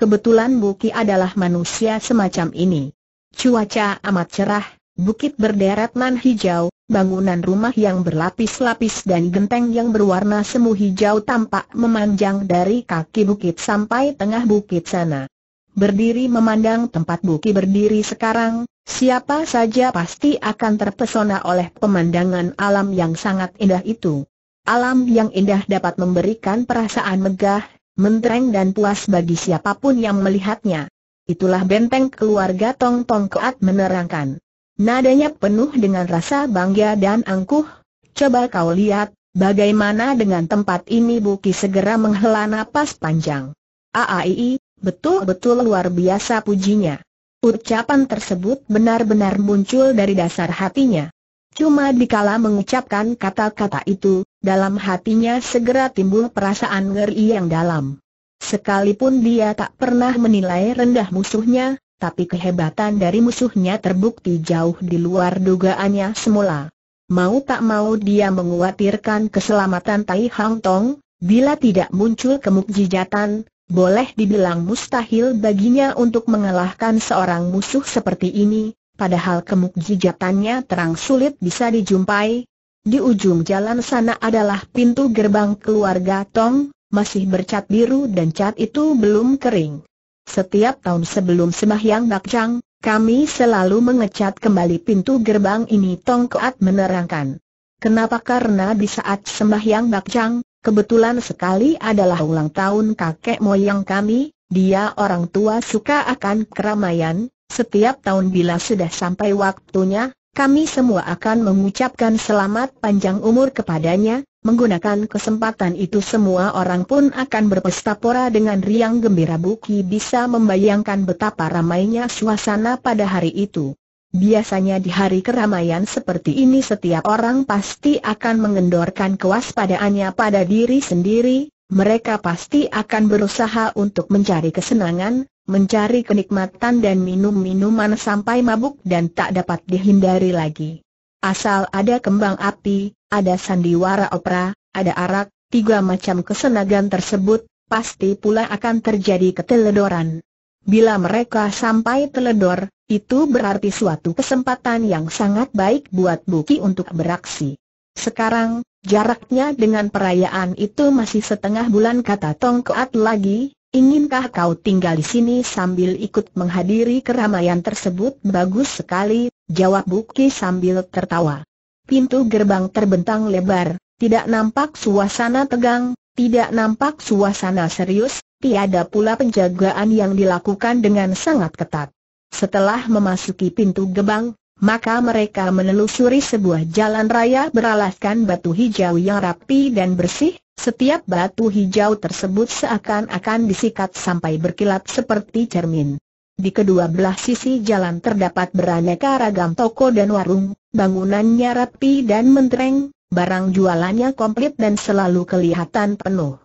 Kebetulan Buki adalah manusia semacam ini. Cuaca amat cerah, bukit berderet nan hijau, bangunan rumah yang berlapis-lapis dan genteng yang berwarna semu hijau tampak memanjang dari kaki bukit sampai tengah bukit sana. Berdiri memandang tempat Buki berdiri sekarang, Siapa saja pasti akan terpesona oleh pemandangan alam yang sangat indah itu. Alam yang indah dapat memberikan perasaan megah, mentereng dan puas bagi siapa pun yang melihatnya. Itulah benteng keluarga Tong Tong Keat menerangkan. Nadanya penuh dengan rasa bangga dan angkuh. Coba kau lihat, bagaimana dengan tempat ini Buki segera menghela napas panjang. Aai, betul-betul luar biasa pujinya. Ucapan tersebut benar-benar muncul dari dasar hatinya. Cuma dikala mengucapkan kata-kata itu, dalam hatinya segera timbul perasaan ngeri yang dalam. Sekalipun dia tak pernah menilai rendah musuhnya, tapi kehebatan dari musuhnya terbukti jauh di luar dugaannya semula. Mau tak mau dia menguatirkan keselamatan Tai Hang Tong, bila tidak muncul kemukjizatan, boleh dibilang mustahil baginya untuk mengalahkan seorang musuh seperti ini, padahal kemukjizatannya terang sulit bisa dijumpai. Di ujung jalan sana adalah pintu gerbang keluarga Tong, masih bercat biru dan cat itu belum kering. Setiap tahun sebelum sembahyang bakcang, kami selalu mengecat kembali pintu gerbang ini Tong Keat menerangkan. Kenapa? Karena di saat sembahyang bakcang, Kebetulan sekali adalah ulang tahun kakek moyang kami, dia orang tua suka akan keramaian, setiap tahun bila sudah sampai waktunya, kami semua akan mengucapkan selamat panjang umur kepadanya, menggunakan kesempatan itu semua orang pun akan berpesta pora dengan riang gembira Buki bisa membayangkan betapa ramainya suasana pada hari itu. Biasanya di hari keramaian seperti ini setiap orang pasti akan mengendorkan kewaspadaannya pada diri sendiri, mereka pasti akan berusaha untuk mencari kesenangan, mencari kenikmatan dan minum-minuman sampai mabuk dan tak dapat dihindari lagi. Asal ada kembang api, ada sandiwara opera, ada arak, tiga macam kesenangan tersebut, pasti pula akan terjadi keteledoran. Bila mereka sampai teledor, itu berarti suatu kesempatan yang sangat baik buat Buki untuk beraksi. Sekarang, jaraknya dengan perayaan itu masih setengah bulan kata Tong Koat lagi, inginkah kau tinggal di sini sambil ikut menghadiri keramaian tersebut? Bagus sekali, jawab Buki sambil tertawa. Pintu gerbang terbentang lebar, tidak nampak suasana tegang, tidak nampak suasana serius, tiada pula penjagaan yang dilakukan dengan sangat ketat. Setelah memasuki pintu gebang, maka mereka menelusuri sebuah jalan raya beralaskan batu hijau yang rapi dan bersih, setiap batu hijau tersebut seakan-akan disikat sampai berkilat seperti cermin. Di kedua belah sisi jalan terdapat beraneka ragam toko dan warung, bangunannya rapi dan mentereng, barang jualannya komplit dan selalu kelihatan penuh.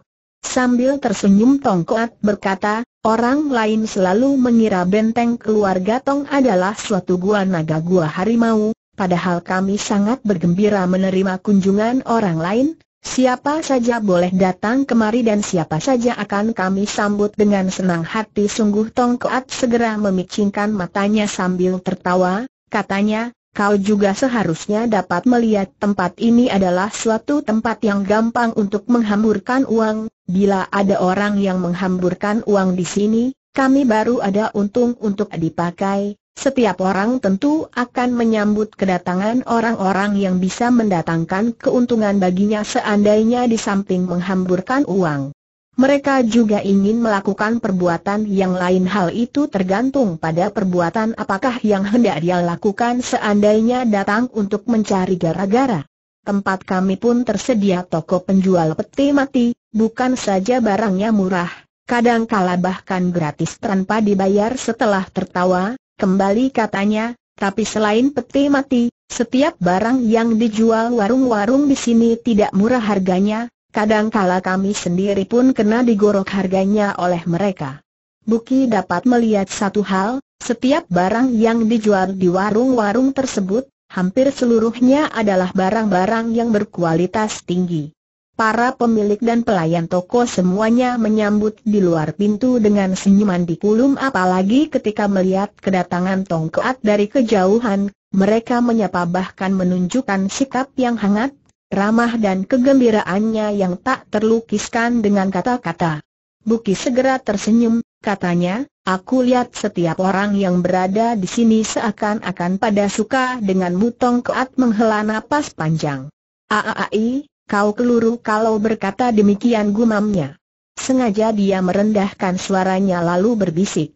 Sambil tersenyum Tongkoat berkata, orang lain selalu mengira benteng keluarga Tong adalah suatu gua naga gua harimau, padahal kami sangat bergembira menerima kunjungan orang lain, Siapa saja boleh datang kemari dan siapa saja akan kami sambut dengan senang hati. Sungguh Tong Koat segera memicingkan matanya sambil tertawa, katanya, kau juga seharusnya dapat melihat tempat ini adalah suatu tempat yang gampang untuk menghamburkan uang, bila ada orang yang menghamburkan uang di sini, kami baru ada untung untuk dipakai, setiap orang tentu akan menyambut kedatangan orang-orang yang bisa mendatangkan keuntungan baginya seandainya di samping menghamburkan uang. Mereka juga ingin melakukan perbuatan yang lain hal itu tergantung pada perbuatan apakah yang hendak dia lakukan seandainya datang untuk mencari gara-gara. Tempat kami pun tersedia toko penjual peti mati, bukan saja barangnya murah, kadang kala bahkan gratis tanpa dibayar setelah tertawa, Kembali katanya, tapi selain peti mati, setiap barang yang dijual warung-warung di sini tidak murah harganya, kadang kala kami sendiri pun kena digorok harganya oleh mereka. Buki dapat melihat satu hal, setiap barang yang dijual di warung-warung tersebut, hampir seluruhnya adalah barang-barang yang berkualitas tinggi. Para pemilik dan pelayan toko semuanya menyambut di luar pintu dengan senyuman di kulum apalagi ketika melihat kedatangan Tong Keat dari kejauhan, mereka menyapa bahkan menunjukkan sikap yang hangat, ramah dan kegembiraannya yang tak terlukiskan dengan kata-kata. Buki segera tersenyum, katanya, aku lihat setiap orang yang berada di sini seakan-akan pada suka dengan Tong Keat menghela napas panjang. Aaai, Kau keluru kalau berkata demikian gumamnya. Sengaja dia merendahkan suaranya lalu berbisik.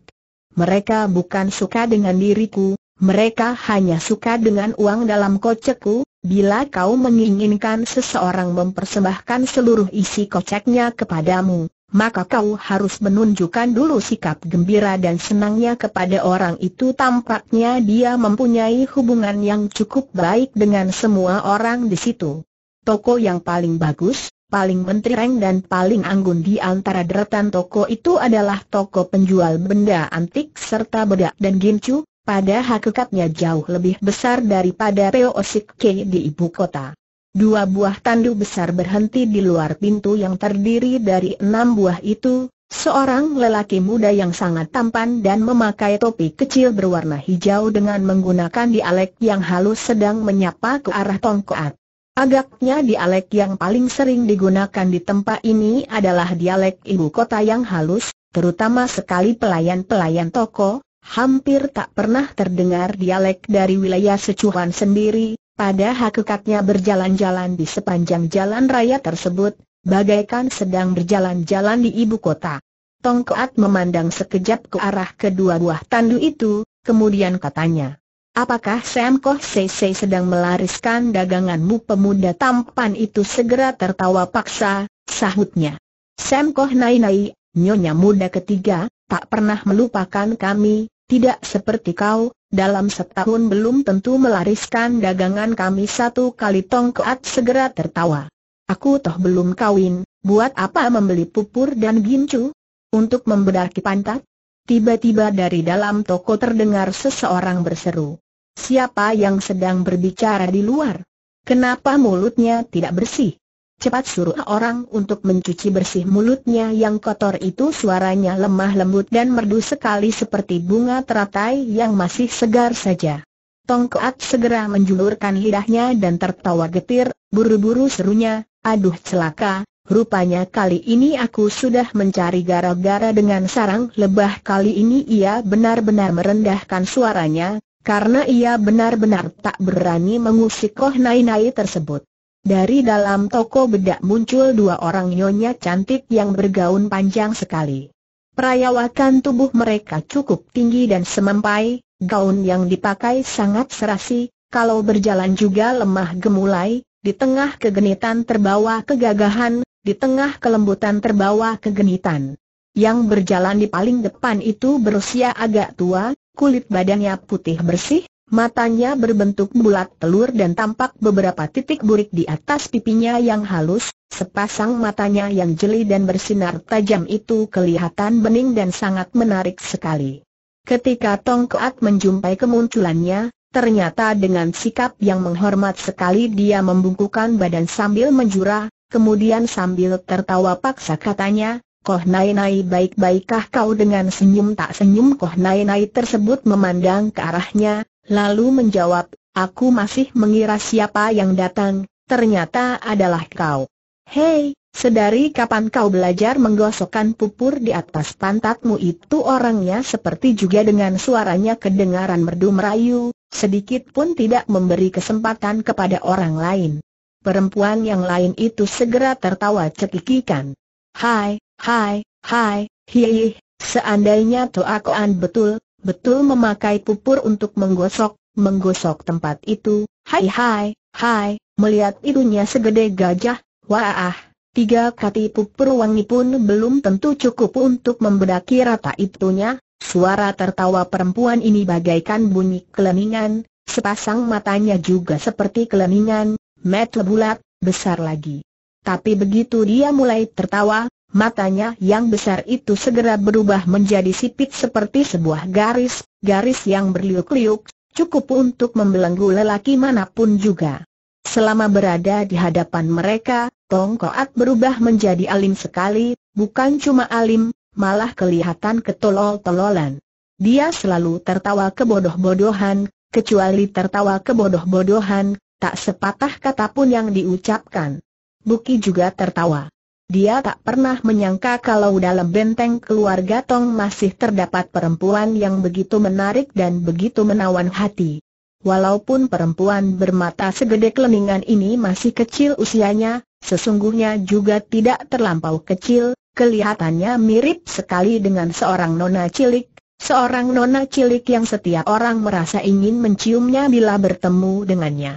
Mereka bukan suka dengan diriku, mereka hanya suka dengan uang dalam kocekku, bila kau menginginkan seseorang mempersembahkan seluruh isi koceknya kepadamu, maka kau harus menunjukkan dulu sikap gembira dan senangnya kepada orang itu tampaknya dia mempunyai hubungan yang cukup baik dengan semua orang di situ. Toko yang paling bagus, paling mentereng dan paling anggun di antara deretan toko itu adalah toko penjual benda antik serta bedak dan gincu, pada hakikatnya jauh lebih besar daripada Peosik K di ibu kota. Dua buah tandu besar berhenti di luar pintu yang terdiri dari enam buah itu, Seorang lelaki muda yang sangat tampan dan memakai topi kecil berwarna hijau dengan menggunakan dialek yang halus sedang menyapa ke arah Tongkoat. Agaknya dialek yang paling sering digunakan di tempat ini adalah dialek ibu kota yang halus, terutama sekali pelayan-pelayan toko, hampir tak pernah terdengar dialek dari wilayah secuhan sendiri, pada hakikatnya berjalan-jalan di sepanjang jalan raya tersebut, bagaikan sedang berjalan-jalan di ibu kota. Tongkoat memandang sekejap ke arah kedua buah tandu itu, kemudian katanya, Apakah Sam Koh Sese sedang melariskan daganganmu pemuda tampan itu segera tertawa paksa, sahutnya. Sam Koh Nai Nai, nyonya muda ketiga, tak pernah melupakan kami, tidak seperti kau, dalam setahun belum tentu melariskan dagangan kami satu kali tongkat segera tertawa. Aku toh belum kawin, buat apa membeli pupur dan gincu? Untuk membedaki pantat? Tiba-tiba dari dalam toko terdengar seseorang berseru. Siapa yang sedang berbicara di luar? Kenapa mulutnya tidak bersih? Cepat suruh orang untuk mencuci bersih mulutnya yang kotor itu suaranya lemah lembut dan merdu sekali seperti bunga teratai yang masih segar saja. Tongkoat segera menjulurkan lidahnya dan tertawa getir, buru-buru serunya, aduh celaka, rupanya kali ini aku sudah mencari gara-gara dengan sarang lebah kali ini ia benar-benar merendahkan suaranya, karena ia benar-benar tak berani mengusik Koh Nai Nai tersebut. Dari dalam toko bedak muncul dua orang nyonya cantik yang bergaun panjang sekali. Perayawakan tubuh mereka cukup tinggi dan semampai, gaun yang dipakai sangat serasi, kalau berjalan juga lemah gemulai, di tengah kegenitan terbawa kegagahan, di tengah kelembutan terbawa kegenitan. Yang berjalan di paling depan itu berusia agak tua, kulit badannya putih bersih, matanya berbentuk bulat telur dan tampak beberapa titik burik di atas pipinya yang halus, sepasang matanya yang jeli dan bersinar tajam itu kelihatan bening dan sangat menarik sekali. Ketika Tong Keat menjumpai kemunculannya, ternyata dengan sikap yang menghormat sekali dia membungkukkan badan sambil menjura, kemudian sambil tertawa paksa katanya, Koh Nai Nai baik-baikkah kau dengan senyum tak senyum Koh Nai Nai tersebut memandang ke arahnya, lalu menjawab, aku masih mengira siapa yang datang, ternyata adalah kau. Hei, Sedari kapan kau belajar menggosokkan pupur di atas pantatmu itu orangnya seperti juga dengan suaranya kedengaran merdu merayu, sedikit pun tidak memberi kesempatan kepada orang lain. Perempuan yang lain itu segera tertawa cekikikan. Hai, hai, hai, hiih, seandainya Toakoan betul, betul memakai pupur untuk menggosok, menggosok tempat itu, hai hai, hai, melihat idunya segede gajah, wah Tiga kati pupur wangi pun belum tentu cukup untuk membedaki rata itunya, suara tertawa perempuan ini bagaikan bunyi keleningan, sepasang matanya juga seperti keleningan, mata bulat, besar lagi. Tapi begitu dia mulai tertawa, matanya yang besar itu segera berubah menjadi sipit seperti sebuah garis, garis yang berliuk-liuk, cukup untuk membelenggu lelaki mana pun juga. Selama berada di hadapan mereka, Tong Koat berubah menjadi alim sekali, bukan cuma alim, malah kelihatan ketolol-tololan. Dia selalu tertawa kebodoh-bodohan, kecuali tertawa kebodoh-bodohan, tak sepatah kata pun yang diucapkan. Buki juga tertawa. Dia tak pernah menyangka kalau dalam benteng keluarga Tong masih terdapat perempuan yang begitu menarik dan begitu menawan hati. Walaupun perempuan bermata segede keleningan ini masih kecil usianya, Sesungguhnya juga tidak terlampau kecil, kelihatannya mirip sekali dengan seorang nona cilik, seorang nona cilik yang setiap orang merasa ingin menciumnya bila bertemu dengannya.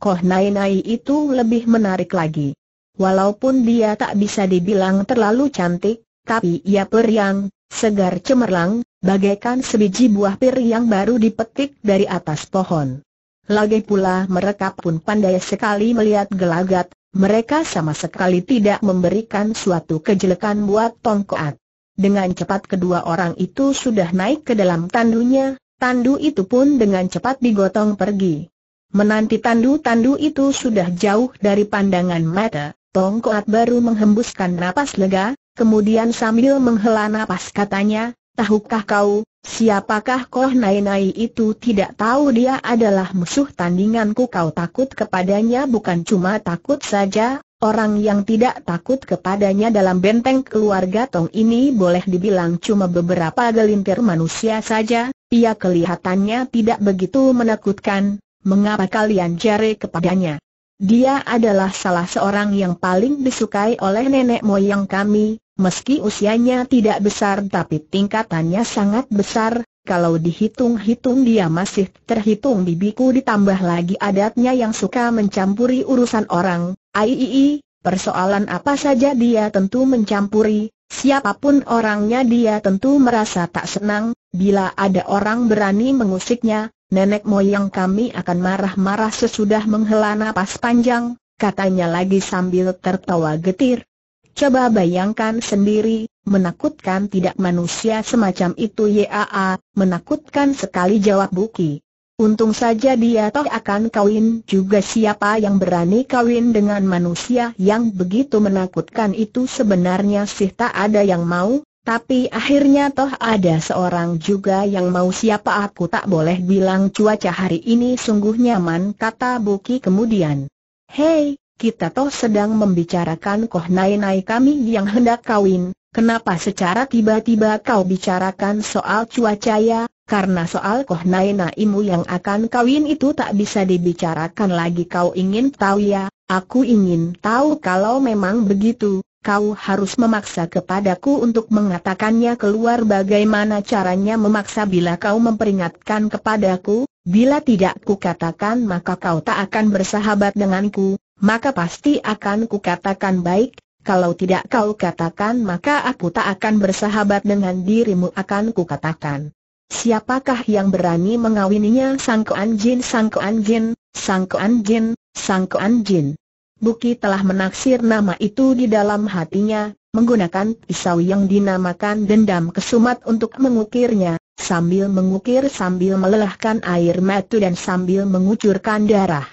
Koh Nai Nai itu lebih menarik lagi. Walaupun dia tak bisa dibilang terlalu cantik, tapi ia periang, segar cemerlang, bagaikan sebiji buah pir yang baru dipetik dari atas pohon. Lagi pula mereka pun pandai sekali melihat gelagat, mereka sama sekali tidak memberikan suatu kejelekan buat Tongkoat. Dengan cepat kedua orang itu sudah naik ke dalam tandunya, tandu itu pun dengan cepat digotong pergi. Menanti tandu-tandu itu sudah jauh dari pandangan mata, Tongkoat baru menghembuskan napas lega, kemudian sambil menghela napas katanya, tahukah kau, Siapakah Koh Nai Nai itu? Tidak tahu dia adalah musuh tandinganku. Kau takut kepadanya bukan cuma takut saja, orang yang tidak takut kepadanya dalam benteng keluarga Tong ini boleh dibilang cuma beberapa gelintir manusia saja, ia kelihatannya tidak begitu menakutkan, mengapa kalian jare kepadanya? Dia adalah salah seorang yang paling disukai oleh nenek moyang kami, Meski usianya tidak besar tapi tingkatannya sangat besar, kalau dihitung-hitung dia masih terhitung bibiku ditambah lagi adatnya yang suka mencampuri urusan orang, ai persoalan apa saja dia tentu mencampuri, siapa pun orangnya dia tentu merasa tak senang, bila ada orang berani mengusiknya, nenek moyang kami akan marah-marah sesudah menghela napas panjang, katanya lagi sambil tertawa getir, Coba bayangkan sendiri, menakutkan tidak manusia semacam itu Yaa, menakutkan sekali jawab Buki. Untung saja dia toh akan kawin juga siapa yang berani kawin dengan manusia yang begitu menakutkan itu sebenarnya sih tak ada yang mau, tapi akhirnya toh ada seorang juga yang mau siapa aku tak boleh bilang cuaca hari ini sungguh nyaman kata Buki kemudian. Hei, kita toh sedang membicarakan koh nai-nai kami yang hendak kawin, kenapa secara tiba-tiba kau bicarakan soal cuaca ya? Karena soal koh nai-naimu yang akan kawin itu tak bisa dibicarakan lagi kau ingin tahu ya, aku ingin tahu kalau memang begitu, kau harus memaksa kepadaku untuk mengatakannya keluar bagaimana caranya memaksa bila kau memperingatkan kepadaku, bila tidak kukatakan maka kau tak akan bersahabat denganku, maka pasti akan kukatakan baik, kalau tidak kau katakan maka aku tak akan bersahabat dengan dirimu akan kukatakan. Siapakah yang berani mengawininya Sangko Anjin Sangko Anjin, Sangko Anjin, Sangko Anjin. Buki telah menaksir nama itu di dalam hatinya, menggunakan pisau yang dinamakan dendam kesumat untuk mengukirnya, sambil mengukir sambil melelahkan air mata dan sambil mengucurkan darah.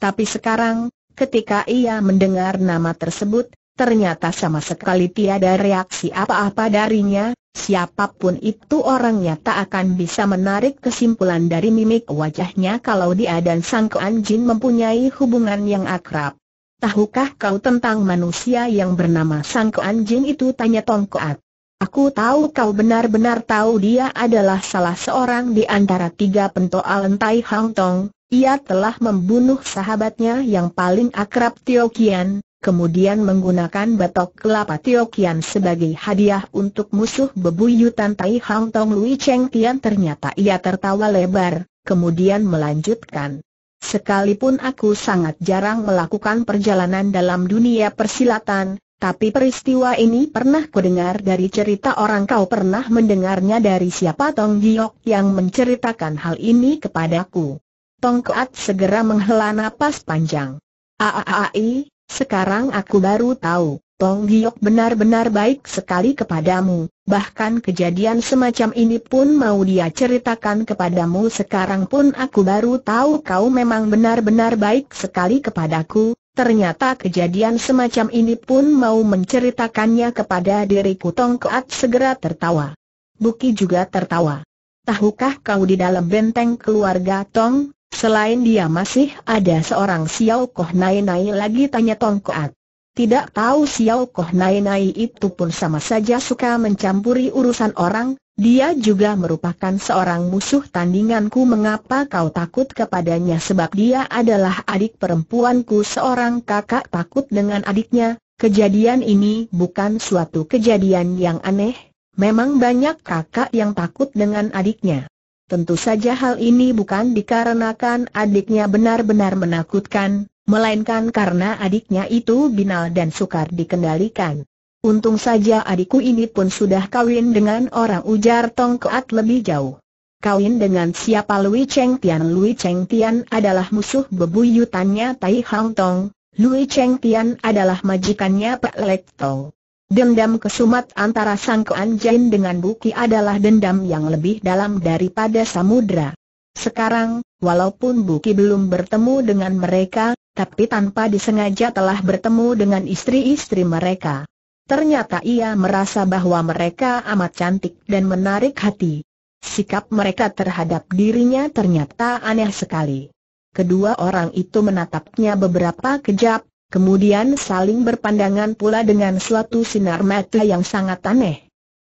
Tapi sekarang, ketika ia mendengar nama tersebut, ternyata sama sekali tiada reaksi apa-apa darinya, siapa pun itu orangnya tak akan bisa menarik kesimpulan dari mimik wajahnya kalau dia dan sang anjing mempunyai hubungan yang akrab. Tahukah kau tentang manusia yang bernama Sang Anjing itu? Tanya Tongkoat. Aku tahu kau benar-benar tahu dia adalah salah seorang di antara tiga pentoalan Tai Hang Tong. Ia telah membunuh sahabatnya yang paling akrab Tio Kian, kemudian menggunakan batok kelapa Tio Kian sebagai hadiah untuk musuh bebuyutan Tai Hang Tong Lui Cheng Tian. Ternyata ia tertawa lebar, kemudian melanjutkan. Sekalipun aku sangat jarang melakukan perjalanan dalam dunia persilatan, tapi peristiwa ini pernah kudengar dari cerita orang kau pernah mendengarnya dari siapa Tong Giok yang menceritakan hal ini kepadaku. Tong Keat segera menghela napas panjang. Aaai, sekarang aku baru tahu, Tong Giok benar-benar baik sekali kepadamu, bahkan kejadian semacam ini pun mau dia ceritakan kepadamu sekarang pun aku baru tahu kau memang benar-benar baik sekali kepadaku, ternyata kejadian semacam ini pun mau menceritakannya kepada diriku Tong Keat segera tertawa. Buki juga tertawa. Tahukah kau di dalam benteng keluarga Tong, selain dia masih ada seorang Xiao Koh Nai Nai lagi tanya Tong Keat. Tidak tahu Xiao Koh Nai Nai itu pun sama saja suka mencampuri urusan orang, dia juga merupakan seorang musuh tandinganku. Mengapa kau takut kepadanya? Sebab dia adalah adik perempuanku seorang kakak takut dengan adiknya, kejadian ini bukan suatu kejadian yang aneh, memang banyak kakak yang takut dengan adiknya. Tentu saja hal ini bukan dikarenakan adiknya benar-benar menakutkan, melainkan karena adiknya itu binal dan sukar dikendalikan. Untung saja adikku ini pun sudah kawin dengan orang ujar Tong Keat lebih jauh. Kawin dengan siapa Lui Cheng Tian? Lui Cheng Tian adalah musuh bebuyutannya Tai Hang Tong, Lui Cheng Tian adalah majikannya Pak Lek Tong. Dendam kesumat antara Sang Kuan Jin dengan Buki adalah dendam yang lebih dalam daripada samudra. Sekarang, walaupun Buki belum bertemu dengan mereka, tapi tanpa disengaja telah bertemu dengan istri-istri mereka. Ternyata ia merasa bahwa mereka amat cantik dan menarik hati. Sikap mereka terhadap dirinya ternyata aneh sekali. Kedua orang itu menatapnya beberapa kejap, kemudian saling berpandangan pula dengan suatu sinar mata yang sangat aneh.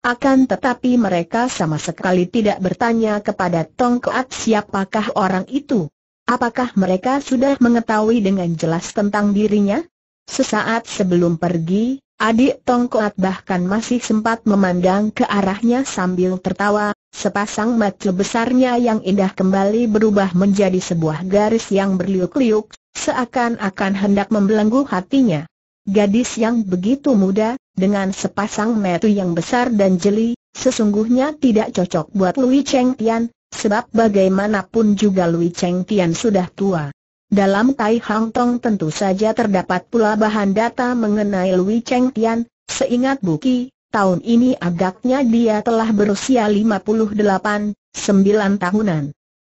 Akan tetapi mereka sama sekali tidak bertanya kepada Tong Koat siapakah orang itu. Apakah mereka sudah mengetahui dengan jelas tentang dirinya? Sesaat sebelum pergi, adik Tongkoat bahkan masih sempat memandang ke arahnya sambil tertawa, sepasang mata besarnya yang indah kembali berubah menjadi sebuah garis yang berliuk-liuk, seakan-akan hendak membelenggu hatinya. Gadis yang begitu muda, dengan sepasang mata yang besar dan jeli, sesungguhnya tidak cocok buat Lui Cheng Tian, Sebab bagaimanapun juga Lui Cheng Tian sudah tua. Dalam Tai Hang Tong tentu saja terdapat pula bahan data mengenai Lui Cheng Tian, seingat Buki, tahun ini agaknya dia telah berusia 58, 9 tahunan.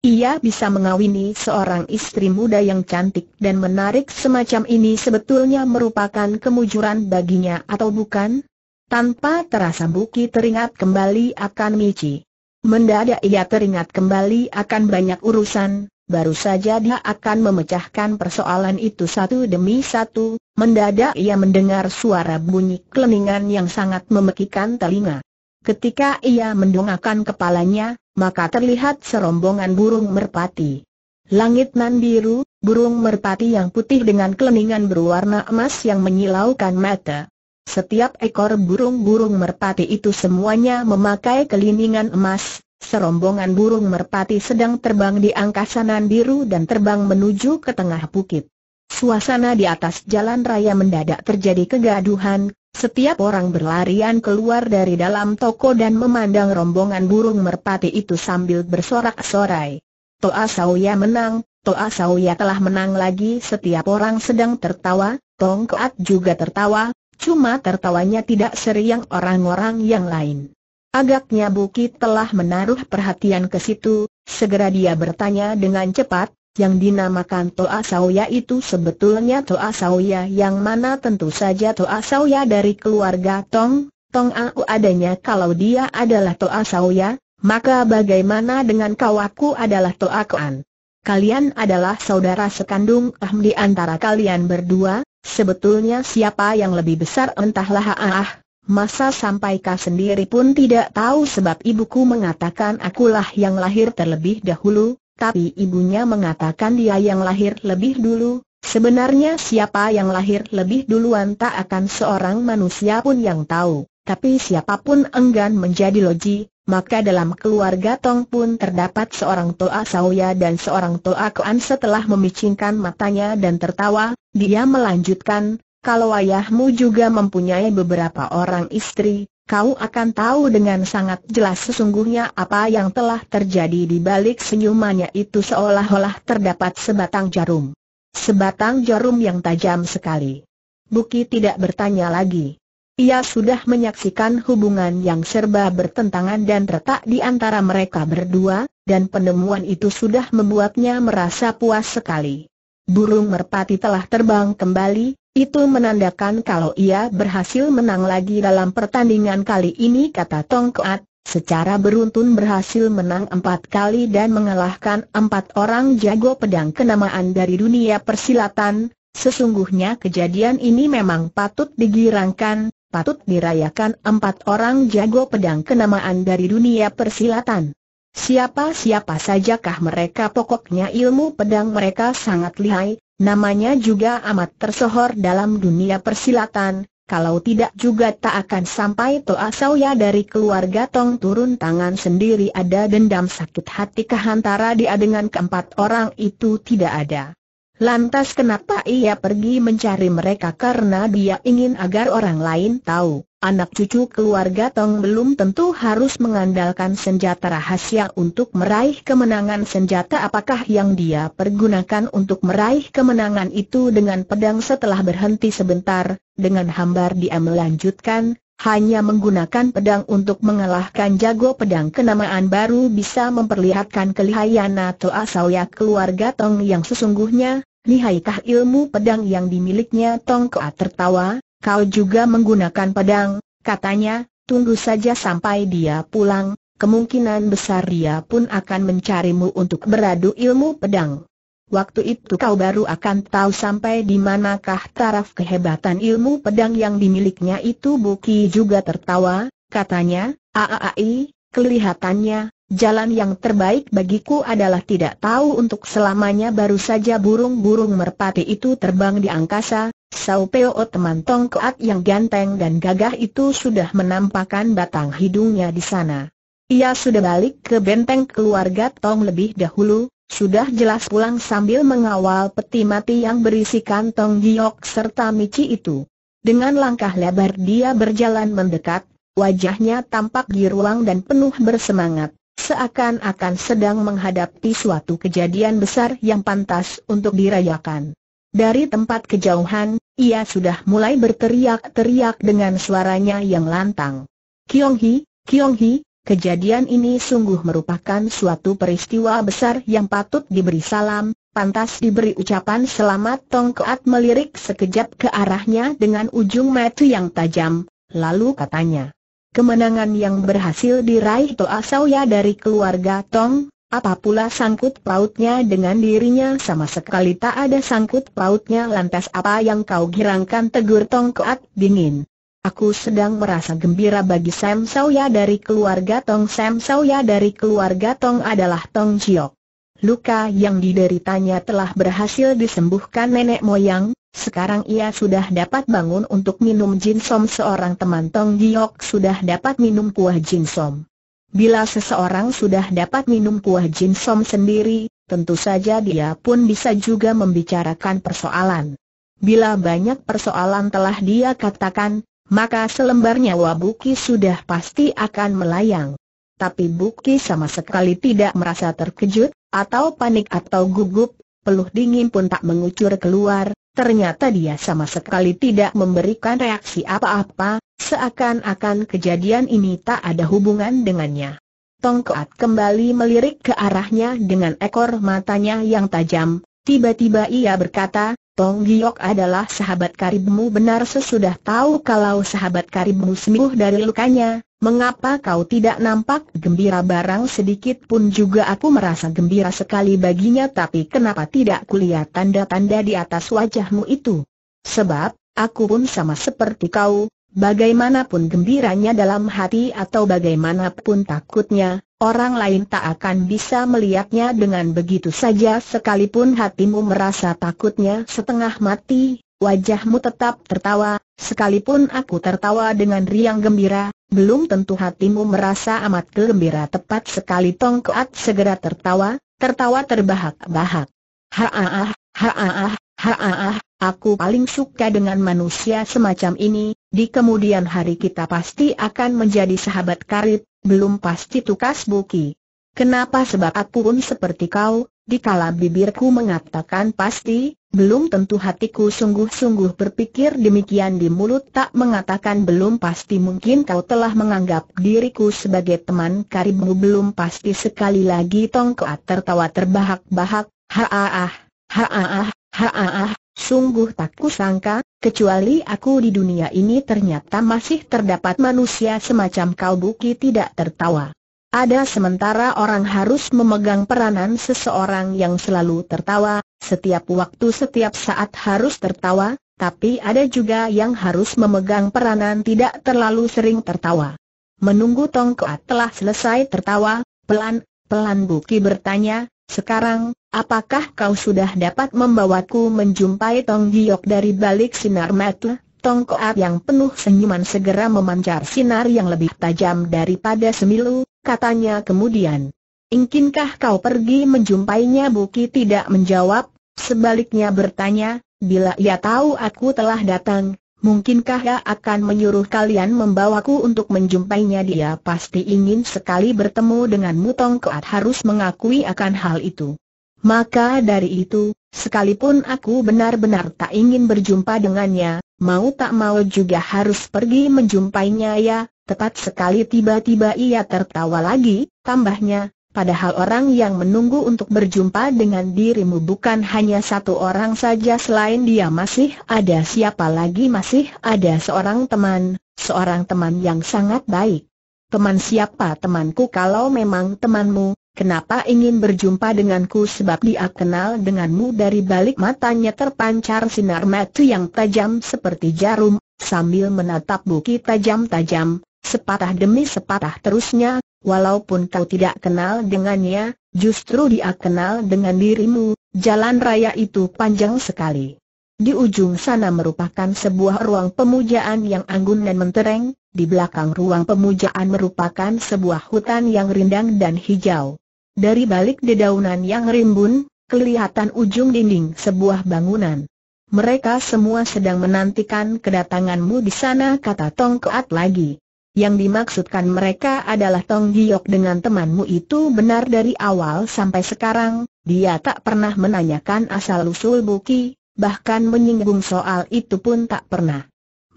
Ia bisa mengawini seorang istri muda yang cantik dan menarik semacam ini sebetulnya merupakan kemujuran baginya atau bukan? Tanpa terasa Buki teringat kembali akan Michi. Mendadak ia teringat kembali akan banyak urusan, baru saja dia akan memecahkan persoalan itu satu demi satu, mendadak ia mendengar suara bunyi keleningan yang sangat memekikan telinga. Ketika ia mendongakkan kepalanya, maka terlihat serombongan burung merpati. Langit nan biru, burung merpati yang putih dengan keleningan berwarna emas yang menyilaukan mata. Setiap ekor burung-burung merpati itu semuanya memakai keliningan emas, serombongan burung merpati sedang terbang di angkasa nan biru dan terbang menuju ke tengah bukit. Suasana di atas jalan raya mendadak terjadi kegaduhan, setiap orang berlarian keluar dari dalam toko dan memandang rombongan burung merpati itu sambil bersorak-sorai. Toa Sauya menang, Toa Sauya telah menang lagi setiap orang sedang tertawa, Tong Keat juga tertawa, Cuma tertawanya tidak seriang orang-orang yang lain. Agaknya Bukit telah menaruh perhatian ke situ, segera dia bertanya dengan cepat, yang dinamakan Toa Sauya itu sebetulnya Toa Sauya yang mana tentu saja Toa Sauya dari keluarga Tong, Tong Aku adanya. Kalau dia adalah Toa Sauya, maka bagaimana dengan kau aku adalah Toa Koan. Kalian adalah saudara sekandung ah di antara kalian berdua, sebetulnya siapa yang lebih besar entahlah ah, ah. Masa sampai kau sendiri pun tidak tahu sebab ibuku mengatakan akulah yang lahir terlebih dahulu, tapi ibunya mengatakan dia yang lahir lebih dulu. Sebenarnya siapa yang lahir lebih duluan tak akan seorang manusia pun yang tahu, tapi siapa pun enggan menjadi loji, maka dalam keluarga Tong pun terdapat seorang Toa Sauya dan seorang Toa Koan setelah memicingkan matanya dan tertawa, dia melanjutkan, kalau ayahmu juga mempunyai beberapa orang istri, kau akan tahu dengan sangat jelas sesungguhnya apa yang telah terjadi di balik senyumannya itu seolah-olah terdapat sebatang jarum. Sebatang jarum yang tajam sekali. Buki tidak bertanya lagi. Ia sudah menyaksikan hubungan yang serba bertentangan dan retak di antara mereka berdua, dan penemuan itu sudah membuatnya merasa puas sekali. Burung merpati telah terbang kembali, itu menandakan kalau ia berhasil menang lagi dalam pertandingan kali ini kata Tong Koat, secara beruntun berhasil menang empat kali dan mengalahkan empat orang jago pedang kenamaan dari dunia persilatan. Sesungguhnya kejadian ini memang patut digirangkan, patut dirayakan empat orang jago pedang kenamaan dari dunia persilatan. Siapa-siapa sajakah mereka? Pokoknya ilmu pedang mereka sangat lihai, Namanya juga amat tersohor dalam dunia persilatan, kalau tidak juga tak akan sampai Toa Sauya dari keluarga Tong turun tangan sendiri. Ada dendam sakit hati kehantara dia dengan keempat orang itu tidak ada. Lantas kenapa ia pergi mencari mereka? Karena dia ingin agar orang lain tahu anak cucu keluarga Tong belum tentu harus mengandalkan senjata rahasia untuk meraih kemenangan. Senjata apakah yang dia pergunakan untuk meraih kemenangan itu dengan pedang setelah berhenti sebentar, dengan hambar dia melanjutkan, hanya menggunakan pedang untuk mengalahkan jago pedang kenamaan baru bisa memperlihatkan kelihayan atau asal ya keluarga Tong yang sesungguhnya, lihaikah ilmu pedang yang dimilikinya Tong Koa tertawa, Kau juga menggunakan pedang, katanya, tunggu saja sampai dia pulang, kemungkinan besar dia pun akan mencarimu untuk beradu ilmu pedang. Waktu itu kau baru akan tahu sampai di manakah taraf kehebatan ilmu pedang yang dimilikinya itu. Buki juga tertawa, katanya, Aaai, kelihatannya, jalan yang terbaik bagiku adalah tidak tahu untuk selamanya. Baru saja burung-burung merpati itu terbang di angkasa, Sao Peo teman Tong yang ganteng dan gagah itu sudah menampakkan batang hidungnya di sana. Ia sudah balik ke benteng keluarga Tong lebih dahulu, sudah jelas pulang sambil mengawal peti mati yang berisikan Tong Giok serta Mici itu. Dengan langkah lebar dia berjalan mendekat, wajahnya tampak giruang dan penuh bersemangat, seakan-akan sedang menghadapi suatu kejadian besar yang pantas untuk dirayakan. Dari tempat kejauhan, ia sudah mulai berteriak-teriak dengan suaranya yang lantang. Kiong Hi, Kiong Hi, kejadian ini sungguh merupakan suatu peristiwa besar yang patut diberi salam, pantas diberi ucapan selamat Tong Keat melirik sekejap ke arahnya dengan ujung mata yang tajam, lalu katanya. Kemenangan yang berhasil diraih Toa Sauya dari keluarga Tong, apa pula sangkut pautnya dengan dirinya sama sekali tak ada sangkut pautnya lantas apa yang kau girangkan tegur Tong Koat dingin. Aku sedang merasa gembira bagi Sam Sauya dari keluarga Tong Sam Sauya dari keluarga Tong adalah Tong Chiok. Luka yang dideritanya telah berhasil disembuhkan nenek moyang, sekarang ia sudah dapat bangun untuk minum jinsom seorang teman Tong Giok sudah dapat minum kuah jinsom. Bila seseorang sudah dapat minum kuah jinsom sendiri, tentu saja dia pun bisa juga membicarakan persoalan. Bila banyak persoalan telah dia katakan, maka selembar nyawa Buki sudah pasti akan melayang. Tapi Buki sama sekali tidak merasa terkejut, atau panik atau gugup, peluh dingin pun tak mengucur keluar, ternyata dia sama sekali tidak memberikan reaksi apa-apa, seakan-akan kejadian ini tak ada hubungan dengannya. Tong Koat kembali melirik ke arahnya dengan ekor matanya yang tajam, tiba-tiba ia berkata, Tong Giok adalah sahabat karibmu benar sesudah tahu kalau sahabat karibmu sembuh dari lukanya, Mengapa kau tidak nampak gembira barang sedikit pun juga? Aku merasa gembira sekali baginya tapi kenapa tidak kulihat tanda-tanda di atas wajahmu itu? Sebab, aku pun sama seperti kau, bagaimanapun gembiranya dalam hati atau bagaimanapun takutnya, orang lain tak akan bisa melihatnya dengan begitu saja sekalipun hatimu merasa takutnya setengah mati, wajahmu tetap tertawa, sekalipun aku tertawa dengan riang gembira, belum tentu hatimu merasa amat gembira tepat sekali Tong Koat segera tertawa, tertawa terbahak-bahak. Haaah, haaah, haaah, aku paling suka dengan manusia semacam ini, di kemudian hari kita pasti akan menjadi sahabat karib, belum pasti tukas buki. Kenapa sebab aku pun seperti kau, dikala bibirku mengatakan pasti, belum tentu hatiku sungguh-sungguh berpikir demikian di mulut tak mengatakan belum pasti mungkin kau telah menganggap diriku sebagai teman karibmu belum pasti sekali lagi Tongkoat tertawa terbahak-bahak, haaah, haaah, haaah, sungguh tak kusangka, kecuali aku di dunia ini ternyata masih terdapat manusia semacam kau Buki tidak tertawa. Ada sementara orang harus memegang peranan seseorang yang selalu tertawa, setiap waktu setiap saat harus tertawa, tapi ada juga yang harus memegang peranan tidak terlalu sering tertawa. Menunggu Tongkoat telah selesai tertawa, pelan-pelan Buki bertanya, sekarang, apakah kau sudah dapat membawaku menjumpai Tong Giok dari balik sinar mata? Tong Koat yang penuh senyuman segera memancar sinar yang lebih tajam daripada semilu, katanya kemudian. Inginkah kau pergi menjumpainya Buki tidak menjawab, sebaliknya bertanya, bila ia tahu aku telah datang, mungkinkah ia akan menyuruh kalian membawaku untuk menjumpainya dia pasti ingin sekali bertemu denganmu Tong Koat harus mengakui akan hal itu. Maka dari itu, sekalipun aku benar-benar tak ingin berjumpa dengannya, mau tak mau juga harus pergi menjumpainya ya, tepat sekali tiba-tiba ia tertawa lagi, tambahnya, padahal orang yang menunggu untuk berjumpa dengan dirimu bukan hanya satu orang saja selain dia masih ada. Siapa lagi masih ada? Seorang teman, seorang teman yang sangat baik. Teman siapa temanku? Kalau memang temanmu, kenapa ingin berjumpa denganku? Sebab dia kenal denganmu dari balik matanya terpancar sinar mata yang tajam seperti jarum, sambil menatap bukit tajam-tajam, sepatah demi sepatah terusnya, walaupun kau tidak kenal dengannya, justru dia kenal dengan dirimu, jalan raya itu panjang sekali. Di ujung sana merupakan sebuah ruang pemujaan yang anggun dan mentereng, di belakang ruang pemujaan merupakan sebuah hutan yang rindang dan hijau. Dari balik dedaunan yang rimbun, kelihatan ujung dinding sebuah bangunan. Mereka semua sedang menantikan kedatanganmu di sana kata Tong Keat lagi. Yang dimaksudkan mereka adalah Tong Giok dengan temanmu itu benar dari awal sampai sekarang, dia tak pernah menanyakan asal-usul Buki, bahkan menyinggung soal itu pun tak pernah.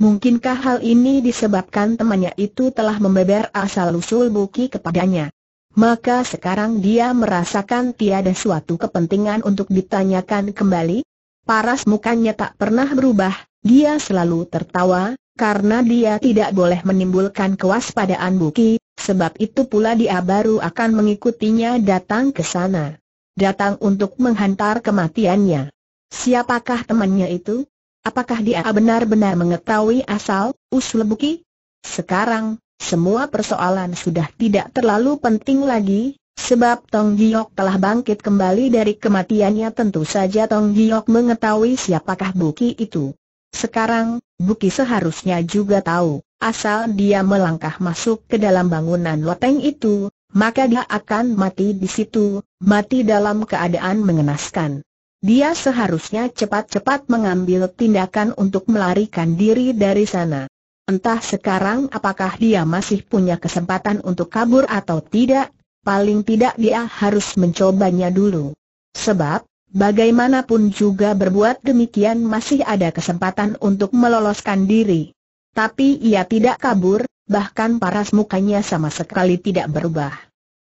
Mungkinkah hal ini disebabkan temannya itu telah membeber asal-usul Buki kepadanya? Maka sekarang dia merasakan tiada suatu kepentingan untuk ditanyakan kembali? Paras mukanya tak pernah berubah, dia selalu tertawa, karena dia tidak boleh menimbulkan kewaspadaan Buki, sebab itu pula dia baru akan mengikutinya datang ke sana. Datang untuk menghantar kematiannya. Siapakah temannya itu? Apakah dia benar-benar mengetahui asal, usul Buki? Sekarang, semua persoalan sudah tidak terlalu penting lagi, sebab Tong Giok telah bangkit kembali dari kematiannya tentu saja Tong Giok mengetahui siapakah Buki itu. Sekarang, Buki seharusnya juga tahu, asal dia melangkah masuk ke dalam bangunan loteng itu, maka dia akan mati di situ, mati dalam keadaan mengenaskan. Dia seharusnya cepat-cepat mengambil tindakan untuk melarikan diri dari sana. Entah sekarang apakah dia masih punya kesempatan untuk kabur atau tidak, paling tidak dia harus mencobanya dulu. Sebab, bagaimanapun juga berbuat demikian masih ada kesempatan untuk meloloskan diri. Tapi ia tidak kabur, bahkan paras mukanya sama sekali tidak berubah.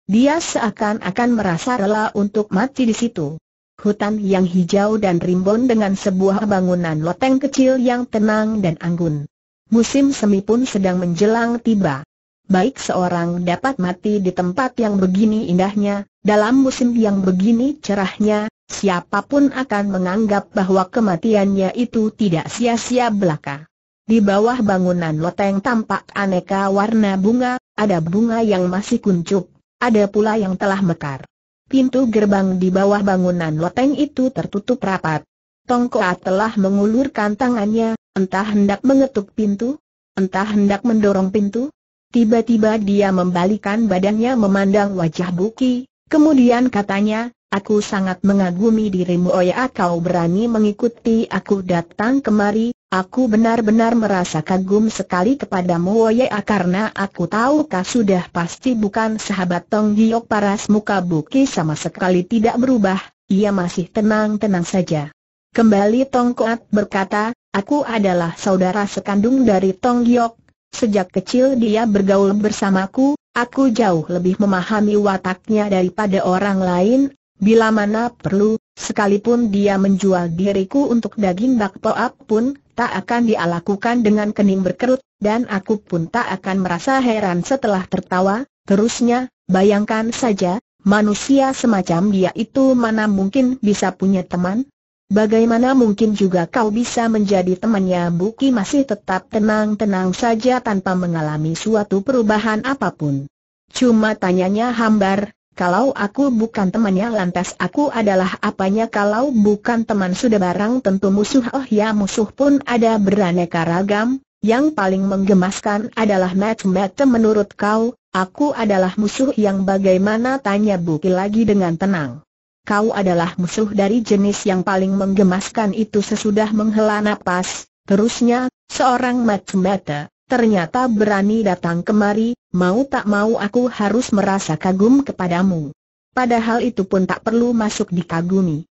Dia seakan-akan merasa rela untuk mati di situ. Hutan yang hijau dan rimbun dengan sebuah bangunan loteng kecil yang tenang dan anggun. Musim semi pun sedang menjelang tiba. Baik seorang dapat mati di tempat yang begini indahnya, dalam musim yang begini cerahnya, siapa pun akan menganggap bahwa kematiannya itu tidak sia-sia belaka. Di bawah bangunan loteng tampak aneka warna bunga, ada bunga yang masih kuncup, ada pula yang telah mekar. Pintu gerbang di bawah bangunan loteng itu tertutup rapat. Tongkoa telah mengulurkan tangannya, entah hendak mengetuk pintu, entah hendak mendorong pintu. Tiba-tiba dia membalikan badannya memandang wajah Buki, kemudian katanya, Aku sangat mengagumi dirimu oh ya kau berani mengikuti aku datang kemari, aku benar-benar merasa kagum sekali kepadamu oh ya karena aku tahu kau sudah pasti bukan sahabat Tong Giok paras. Muka Buki sama sekali tidak berubah, ia masih tenang-tenang saja. Kembali Tong Koat berkata, aku adalah saudara sekandung dari Tong Giok, sejak kecil dia bergaul bersamaku, aku jauh lebih memahami wataknya daripada orang lain, Bila mana perlu, sekalipun dia menjual diriku untuk daging bak poap pun, tak akan dia lakukan dengan kening berkerut, dan aku pun tak akan merasa heran setelah tertawa, terusnya, bayangkan saja, manusia semacam dia itu mana mungkin bisa punya teman? Bagaimana mungkin juga kau bisa menjadi temannya? Buki masih tetap tenang-tenang saja tanpa mengalami suatu perubahan apa pun. Cuma tanyanya hambar, kalau aku bukan temannya lantas aku adalah apanya? Kalau bukan teman sudah barang tentu musuh. Oh ya musuh pun ada beraneka ragam, yang paling menggemaskan adalah macam-macam menurut kau, aku adalah musuh yang bagaimana? Tanya Buki lagi dengan tenang. Kau adalah musuh dari jenis yang paling menggemaskan itu sesudah menghela napas, terusnya, seorang macam-macam ternyata berani datang kemari, mau tak mau aku harus merasa kagum kepadamu. Padahal itu pun tak perlu masuk dikagumi.